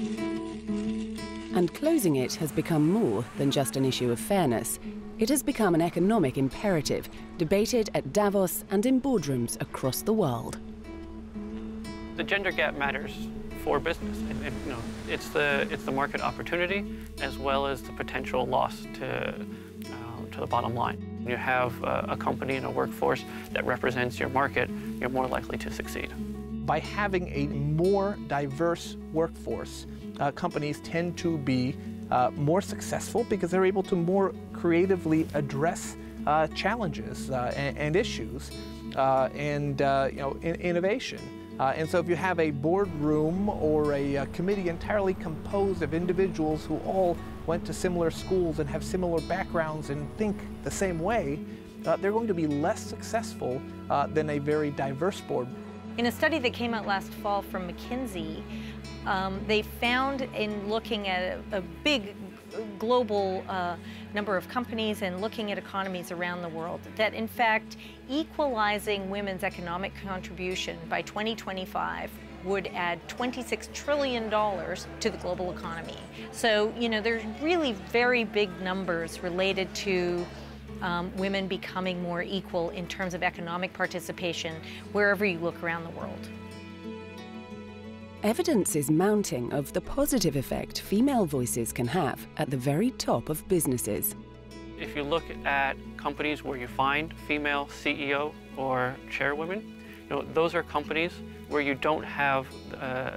And closing it has become more than just an issue of fairness. It has become an economic imperative, debated at Davos and in boardrooms across the world. The gender gap matters for business. It, it, you know, it's the it's the market opportunity as well as the potential loss to uh, to the bottom line. When you have uh, a company and a workforce that represents your market, you're more likely to succeed. By having a more diverse workforce, uh, companies tend to be uh, more successful because they're able to more creatively address uh, challenges uh, and, and, issues uh, and uh, you know in, innovation. and so if you have a boardroom or a, a, committee entirely composed of individuals who all went to similar schools and have similar backgrounds and think the same way, they're going to be less successful than a very diverse board. In a study that came out last fall from McKinsey, um, they found in looking at a, a big global uh, number of companies and looking at economies around the world that in fact equalizing women's economic contribution by 2025 would add $26 trillion to the global economy. So, you know, there's really very big numbers related to um, women becoming more equal in terms of economic participation wherever you look around the world. Evidence is mounting of the positive effect female voices can have at the very top of businesses. If you look at companies where you find female CEO or chairwomen, you know, those are companies where you don't have uh,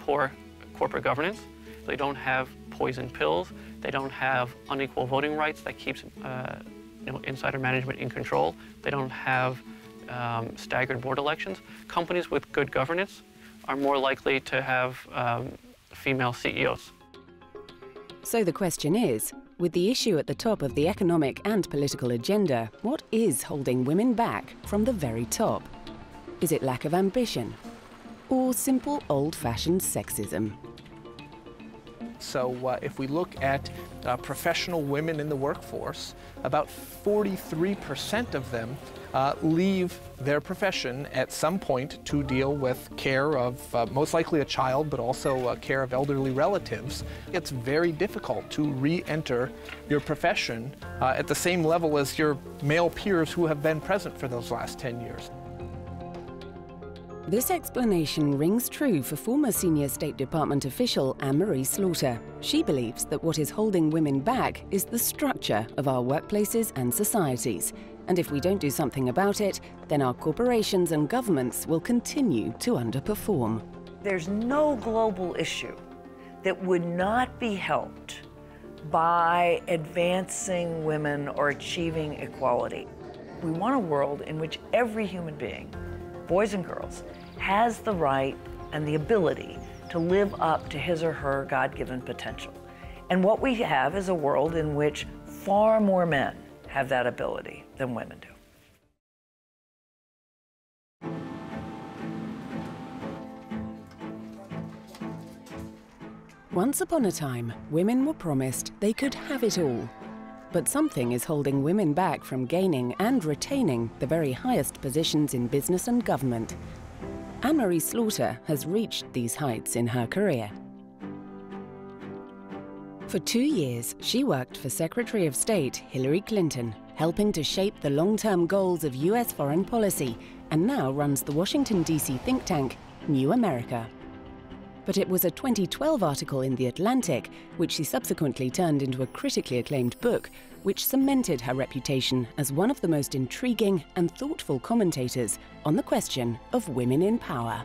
poor corporate governance, they don't have poison pills. They don't have unequal voting rights that keeps uh, you know, insider management in control. They don't have um, staggered board elections. Companies with good governance are more likely to have um, female CEOs. So the question is, with the issue at the top of the economic and political agenda, what is holding women back from the very top? Is it lack of ambition? Or simple old-fashioned sexism? So uh, if we look at uh, professional women in the workforce, about 43% of them uh, leave their profession at some point to deal with care of uh, most likely a child, but also uh, care of elderly relatives. It's very difficult to re-enter your profession uh, at the same level as your male peers who have been present for those last 10 years. This explanation rings true for former senior State Department official Anne-Marie Slaughter. She believes that what is holding women back is the structure of our workplaces and societies. And if we don't do something about it, then our corporations and governments will continue to underperform. There's no global issue that would not be helped by advancing women or achieving equality. We want a world in which every human being, boys and girls, has the right and the ability to live up to his or her God given potential. And what we have is a world in which far more men have that ability than women do. Once upon a time, women were promised they could have it all. But something is holding women back from gaining and retaining the very highest positions in business and government. Anne-Marie Slaughter has reached these heights in her career. For two years, she worked for Secretary of State Hillary Clinton, helping to shape the long-term goals of US foreign policy, and now runs the Washington, D.C. think tank New America. But it was a 2012 article in The Atlantic, which she subsequently turned into a critically acclaimed book, which cemented her reputation as one of the most intriguing and thoughtful commentators on the question of women in power.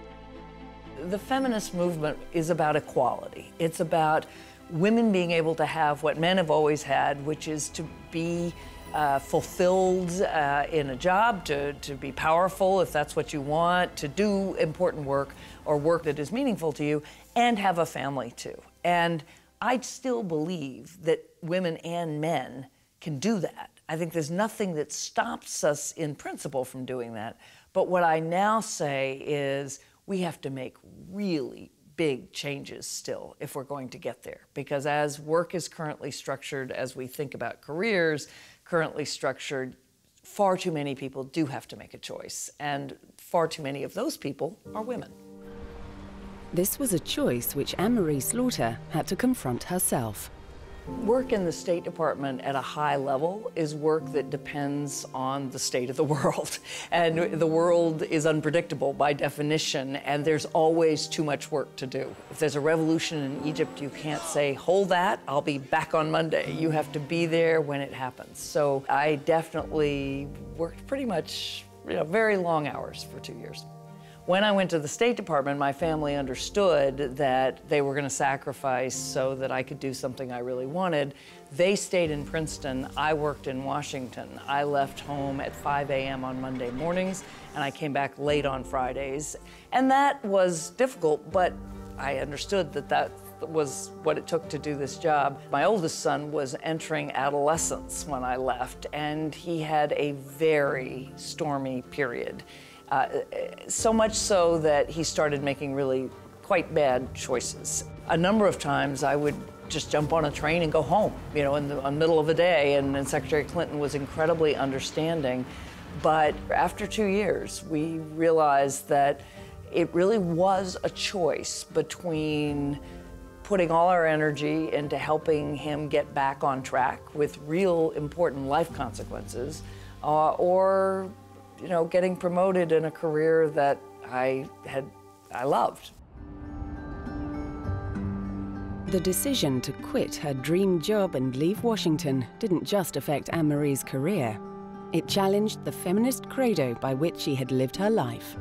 The feminist movement is about equality. It's about women being able to have what men have always had, which is to be uh, fulfilled uh, in a job, to, to be powerful if that's what you want, to do important work or work that is meaningful to you, and have a family too. And I still believe that women and men can do that. I think there's nothing that stops us in principle from doing that. But what I now say is we have to make really big changes still if we're going to get there. Because as work is currently structured, as we think about careers currently structured, far too many people do have to make a choice. And far too many of those people are women. This was a choice which Anne-Marie Slaughter had to confront herself. Work in the State Department at a high level is work that depends on the state of the world. And the world is unpredictable by definition, and there's always too much work to do. If there's a revolution in Egypt, you can't say, hold that, I'll be back on Monday. You have to be there when it happens. So I definitely worked pretty much you know, very long hours for two years. When I went to the State Department, my family understood that they were going to sacrifice so that I could do something I really wanted. They stayed in Princeton. I worked in Washington. I left home at 5 a.m. on Monday mornings, and I came back late on Fridays. And that was difficult, but I understood that that was what it took to do this job. My oldest son was entering adolescence when I left, and he had a very stormy period. Uh, so much so that he started making really quite bad choices. A number of times I would just jump on a train and go home, you know, in the, in the middle of the day, and, and Secretary Clinton was incredibly understanding. But after two years, we realized that it really was a choice between putting all our energy into helping him get back on track with real important life consequences, uh, or you know, getting promoted in a career that I had, I loved. The decision to quit her dream job and leave Washington didn't just affect Anne-Marie's career. It challenged the feminist credo by which she had lived her life.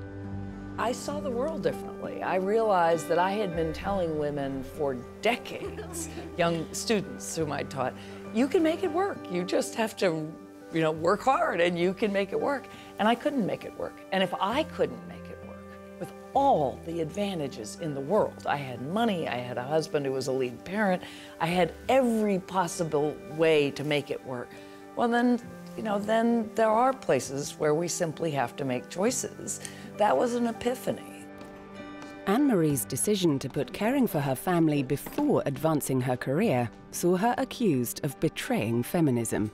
I saw the world differently. I realized that I had been telling women for decades, young students whom I taught, you can make it work. You just have to, you know, work hard and you can make it work. And I couldn't make it work. And if I couldn't make it work, with all the advantages in the world, I had money, I had a husband who was a lead parent, I had every possible way to make it work. Well, then, you know, then there are places where we simply have to make choices. That was an epiphany. Anne Marie's decision to put caring for her family before advancing her career saw her accused of betraying feminism.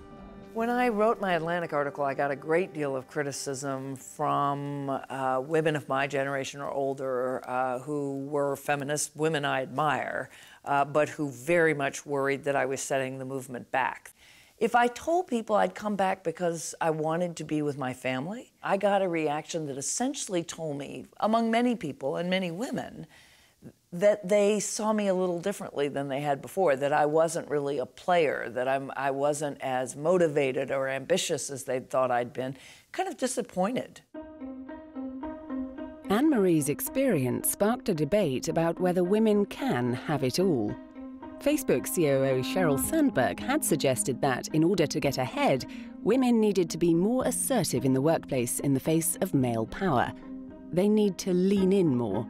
When I wrote my Atlantic article, I got a great deal of criticism from uh, women of my generation or older uh, who were feminist women I admire, uh, but who very much worried that I was setting the movement back. If I told people I'd come back because I wanted to be with my family, I got a reaction that essentially told me, among many people and many women, that they saw me a little differently than they had before, that I wasn't really a player, that I'm, I wasn't as motivated or ambitious as they thought I'd been, kind of disappointed. Anne Marie's experience sparked a debate about whether women can have it all. Facebook COO Sheryl Sandberg had suggested that, in order to get ahead, women needed to be more assertive in the workplace in the face of male power. They need to lean in more.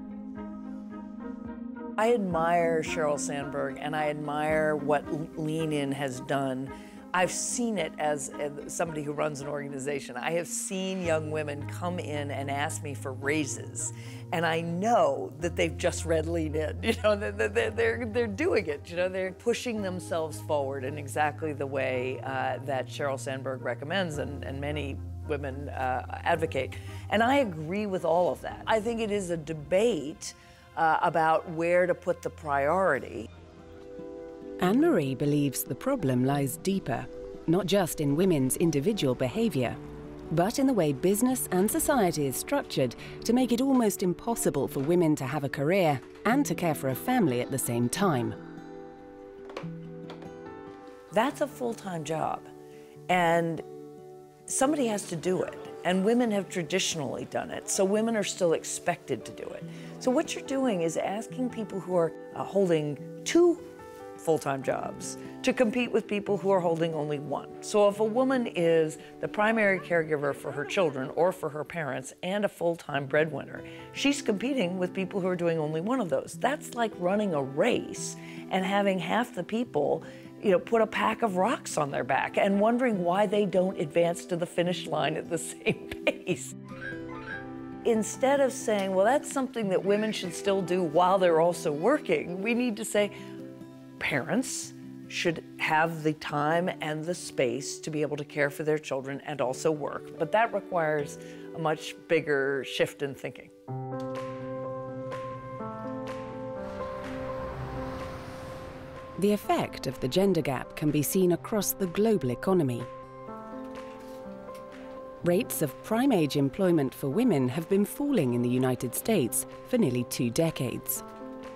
I admire Sheryl Sandberg and I admire what Lean In has done I've seen it as, somebody who runs an organization. I have seen young women come in and ask me for raises, and I know that they've just read Lean In. You know, they're, they're, they're doing it. You know, they're pushing themselves forward in exactly the way uh, that Sheryl Sandberg recommends and, and many women uh, advocate. And I agree with all of that. I think it is a debate uh, about where to put the priority. Anne Marie believes the problem lies deeper, not just in women's individual behaviour, but in the way business and society is structured to make it almost impossible for women to have a career and to care for a family at the same time. That's a full time job, and somebody has to do it. And women have traditionally done it, so women are still expected to do it. So, what you're doing is asking people who are uh, holding two full-time jobs to compete with people who are holding only one. So if a woman is the primary caregiver for her children or for her parents and a full-time breadwinner, she's competing with people who are doing only one of those. That's like running a race and having half the people you know, put a pack of rocks on their back and wondering why they don't advance to the finish line at the same pace. Instead of saying, well, that's something that women should still do while they're also working, we need to say, parents should have the time and the space to be able to care for their children and also work. But that requires a much bigger shift in thinking. The effect of the gender gap can be seen across the global economy. Rates of prime age employment for women have been falling in the United States for nearly two decades.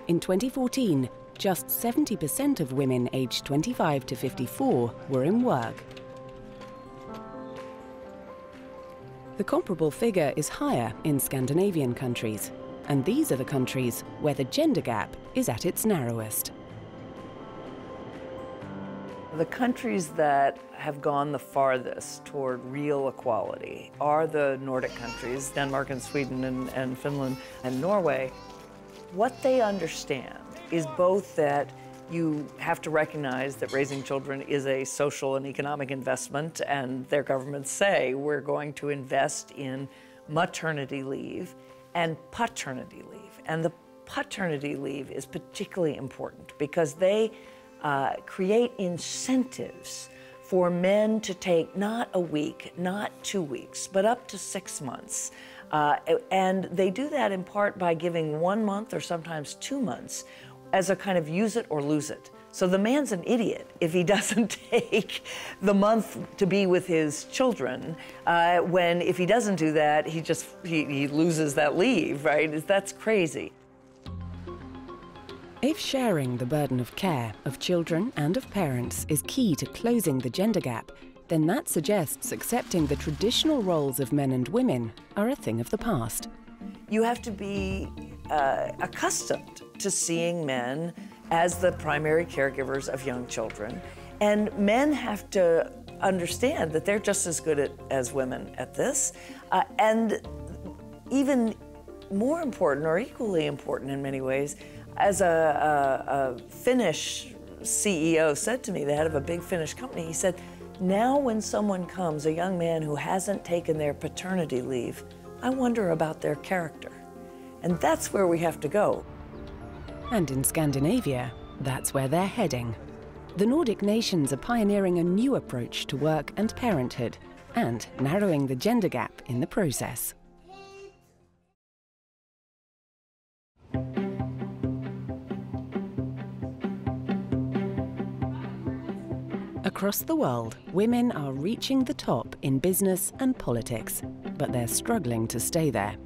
In 2014, just 70% of women aged 25 to 54 were in work. The comparable figure is higher in Scandinavian countries, and these are the countries where the gender gap is at its narrowest. The countries that have gone the farthest toward real equality are the Nordic countries, Denmark and Sweden and, and Finland and Norway. What they understand is both that you have to recognize that raising children is a social and economic investment, and their governments say we're going to invest in maternity leave and paternity leave. And the paternity leave is particularly important because they uh, create incentives for men to take not a week, not two weeks, but up to six months. Uh, and they do that in part by giving one month or sometimes two months as a kind of use it or lose it. So the man's an idiot if he doesn't take the month to be with his children. Uh, when if he doesn't do that, he just he, he loses that leave, right? That's crazy. If sharing the burden of care of children and of parents is key to closing the gender gap, then that suggests accepting the traditional roles of men and women are a thing of the past. You have to be uh, accustomed to seeing men as the primary caregivers of young children. And men have to understand that they're just as good at, as women at this. Uh, and even more important, or equally important in many ways, as a, a, a Finnish CEO said to me, the head of a big Finnish company, he said, now when someone comes, a young man who hasn't taken their paternity leave, I wonder about their character. And that's where we have to go. And in Scandinavia, that's where they're heading. The Nordic nations are pioneering a new approach to work and parenthood and narrowing the gender gap in the process. Across the world, women are reaching the top in business and politics, but they're struggling to stay there.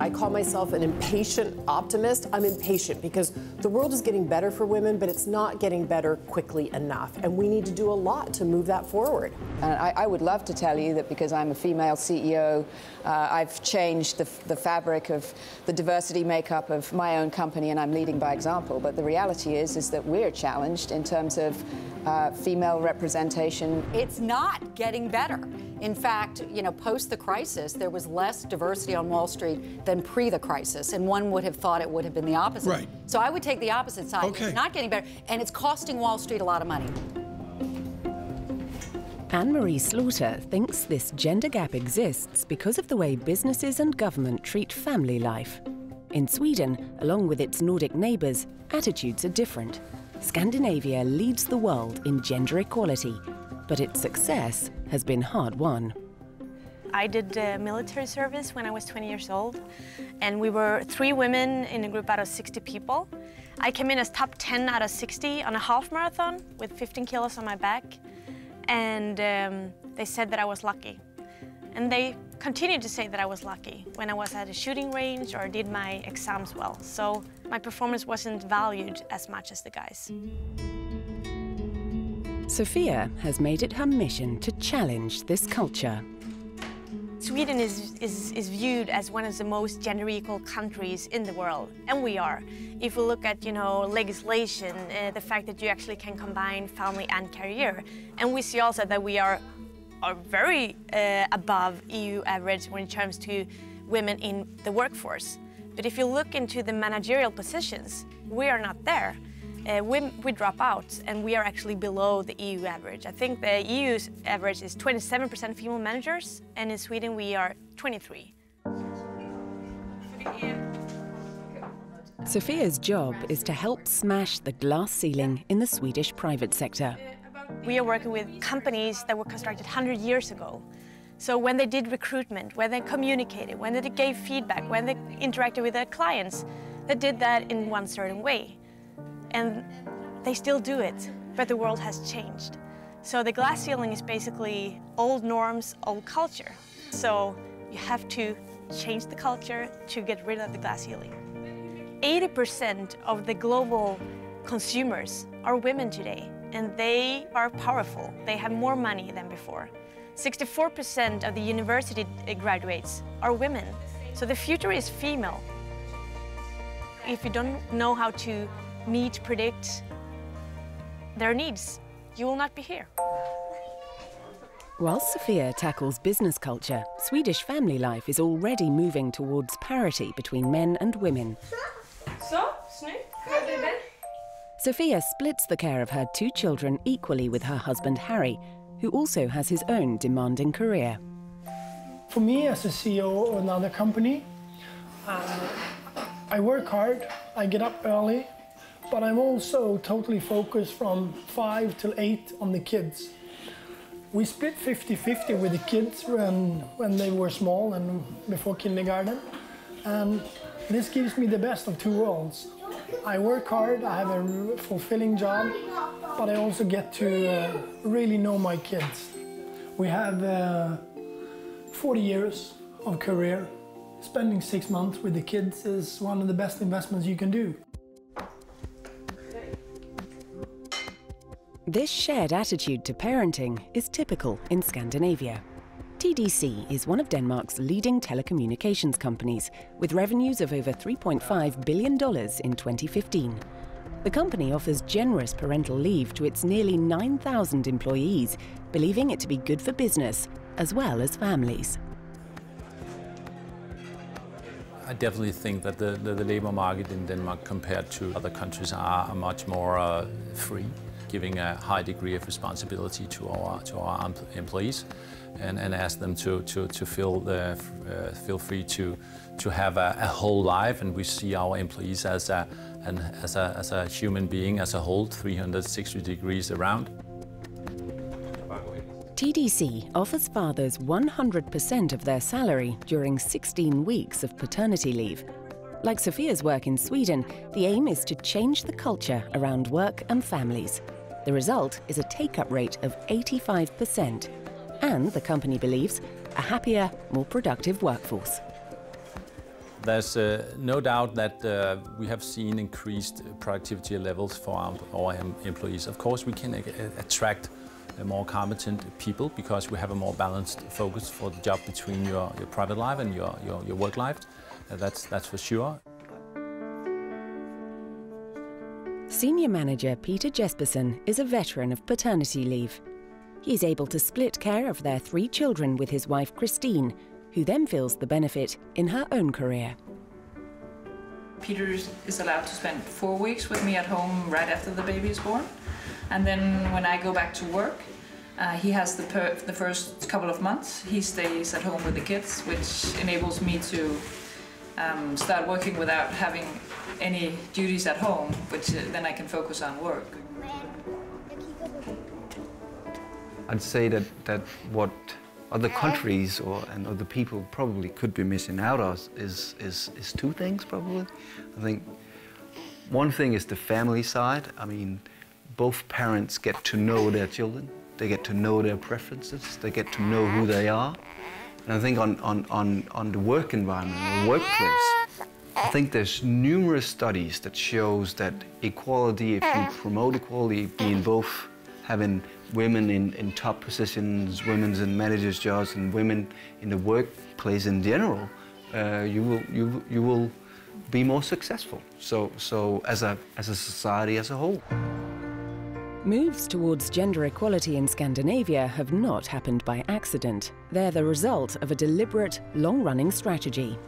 I call myself an impatient optimist. I'm impatient because the world is getting better for women, but it's not getting better quickly enough. And we need to do a lot to move that forward. And I, I would love to tell you that because I'm a female CEO, uh, I've changed the, the fabric of the diversity makeup of my own company and I'm leading by example. But the reality is, is that we're challenged in terms of uh, female representation. It's not getting better. In fact, you know, post the crisis, there was less diversity on Wall Street than pre the crisis, and one would have thought it would have been the opposite. Right. So I would take the opposite side. Okay. It's not getting better, and it's costing Wall Street a lot of money. Anne Marie Slaughter thinks this gender gap exists because of the way businesses and government treat family life. In Sweden, along with its Nordic neighbours, attitudes are different. Scandinavia leads the world in gender equality, but its success has been hard won. I did uh, military service when I was 20 years old, and we were three women in a group out of 60 people. I came in as top 10 out of 60 on a half marathon with 15 kilos on my back, and um, they said that I was lucky. And they continued to say that I was lucky when I was at a shooting range or did my exams well. So my performance wasn't valued as much as the guys. Sophia has made it her mission to challenge this culture. Sweden is, is, is viewed as one of the most gender equal countries in the world, and we are. If we look at, you know, legislation, uh, the fact that you actually can combine family and career, and we see also that we are, are very uh, above EU average when it comes to women in the workforce. But if you look into the managerial positions, we are not there. Uh, we, we, drop out and we are actually below the EU average. I think the EU's average is 27% female managers and in Sweden we are 23. Sophia's job is to help smash the glass ceiling in the Swedish private sector. We are working with companies that were constructed 100 years ago. So when they did recruitment, when they communicated, when they gave feedback, when they interacted with their clients, they did that in one certain way. And they still do it, but the world has changed. So the glass ceiling is basically old norms, old culture. So you have to change the culture to get rid of the glass ceiling. 80% of the global consumers are women today, and they are powerful. They have more money than before. 64% of the university graduates are women. So the future is female. If you don't know how to meet, predict their needs, you will not be here. While Sophia tackles business culture, Swedish family life is already moving towards parity between men and women. So. Sophia splits the care of her two children equally with her husband Harry, who also has his own demanding career. For me, as a CEO of another company, um, I work hard, I get up early, but I'm also totally focused from 5 till 8 on the kids. We split 50-50 with the kids when, when they were small and before kindergarten. And this gives me the best of two worlds. I work hard, I have a fulfilling job, but I also get to uh, really know my kids. We have uh, 40 years of career. Spending six months with the kids is one of the best investments you can do. This shared attitude to parenting is typical in Scandinavia. TDC is one of Denmark's leading telecommunications companies, with revenues of over $3.5 billion in 2015. The company offers generous parental leave to its nearly 9,000 employees, believing it to be good for business as well as families. I definitely think that the, the, the labor market in Denmark compared to other countries are much more uh, free, giving a high degree of responsibility to our, to our employees and, and ask them to, to, to feel, the, uh, feel free to, to have a, a, whole life and we see our employees as a, an, as, a, as a human being as a whole, 360 degrees around. TDC offers fathers 100% of their salary during 16 weeks of paternity leave. Like Sophia's work in Sweden, the aim is to change the culture around work and families. The result is a take-up rate of 85%, and the company believes a happier, more productive workforce. There's uh, no doubt that uh, we have seen increased productivity levels for our, our employees. Of course, we can attract more competent people because we have a more balanced focus for the job between your, your private life and your, your, your work life. Uh, that's, that's for sure. Senior manager Peter Jespersen is a veteran of paternity leave. He's able to split care of their three children with his wife Christine, who then feels the benefit in her own career. Peter is allowed to spend four weeks with me at home right after the baby is born. And then when I go back to work, uh, he has the, the first couple of months, he stays at home with the kids, which enables me to um, start working without having any duties at home, which uh, then I can focus on work. I'd say that, that what other countries or and other people probably could be missing out on is, is, is two things probably. I think one thing is the family side. I mean, both parents get to know their children, they get to know their preferences, they get to know who they are. And I think on, on, on, on the work environment, the workplace, I think there's numerous studies that shows that equality, if you promote equality, being both having women in, in top positions, women in managers' jobs, and women in the workplace in general, uh, you, will, you, you will be more successful. So, so as, a, as a society as a whole. Moves towards gender equality in Scandinavia have not happened by accident. They're the result of a deliberate, long-running strategy.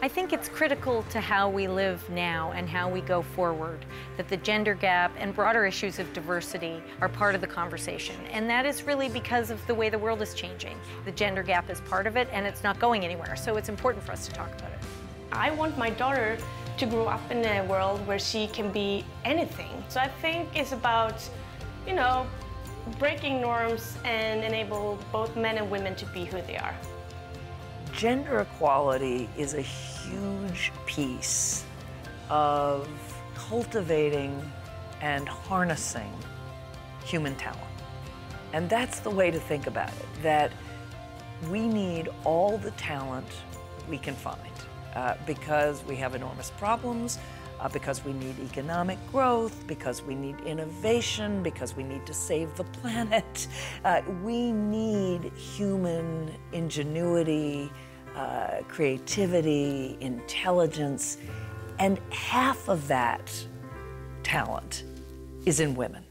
I think it's critical to how we live now and how we go forward, that the gender gap and broader issues of diversity are part of the conversation. And that is really because of the way the world is changing. The gender gap is part of it and it's not going anywhere, so it's important for us to talk about it. I want my daughter to grow up in a world where she can be anything. So I think it's about you know, breaking norms and enable both men and women to be who they are. Gender equality is a huge piece of cultivating and harnessing human talent. And that's the way to think about it, that we need all the talent we can find uh, because we have enormous problems, uh, because we need economic growth, because we need innovation, because we need to save the planet. Uh, we need human ingenuity, uh, creativity, intelligence, and half of that talent is in women.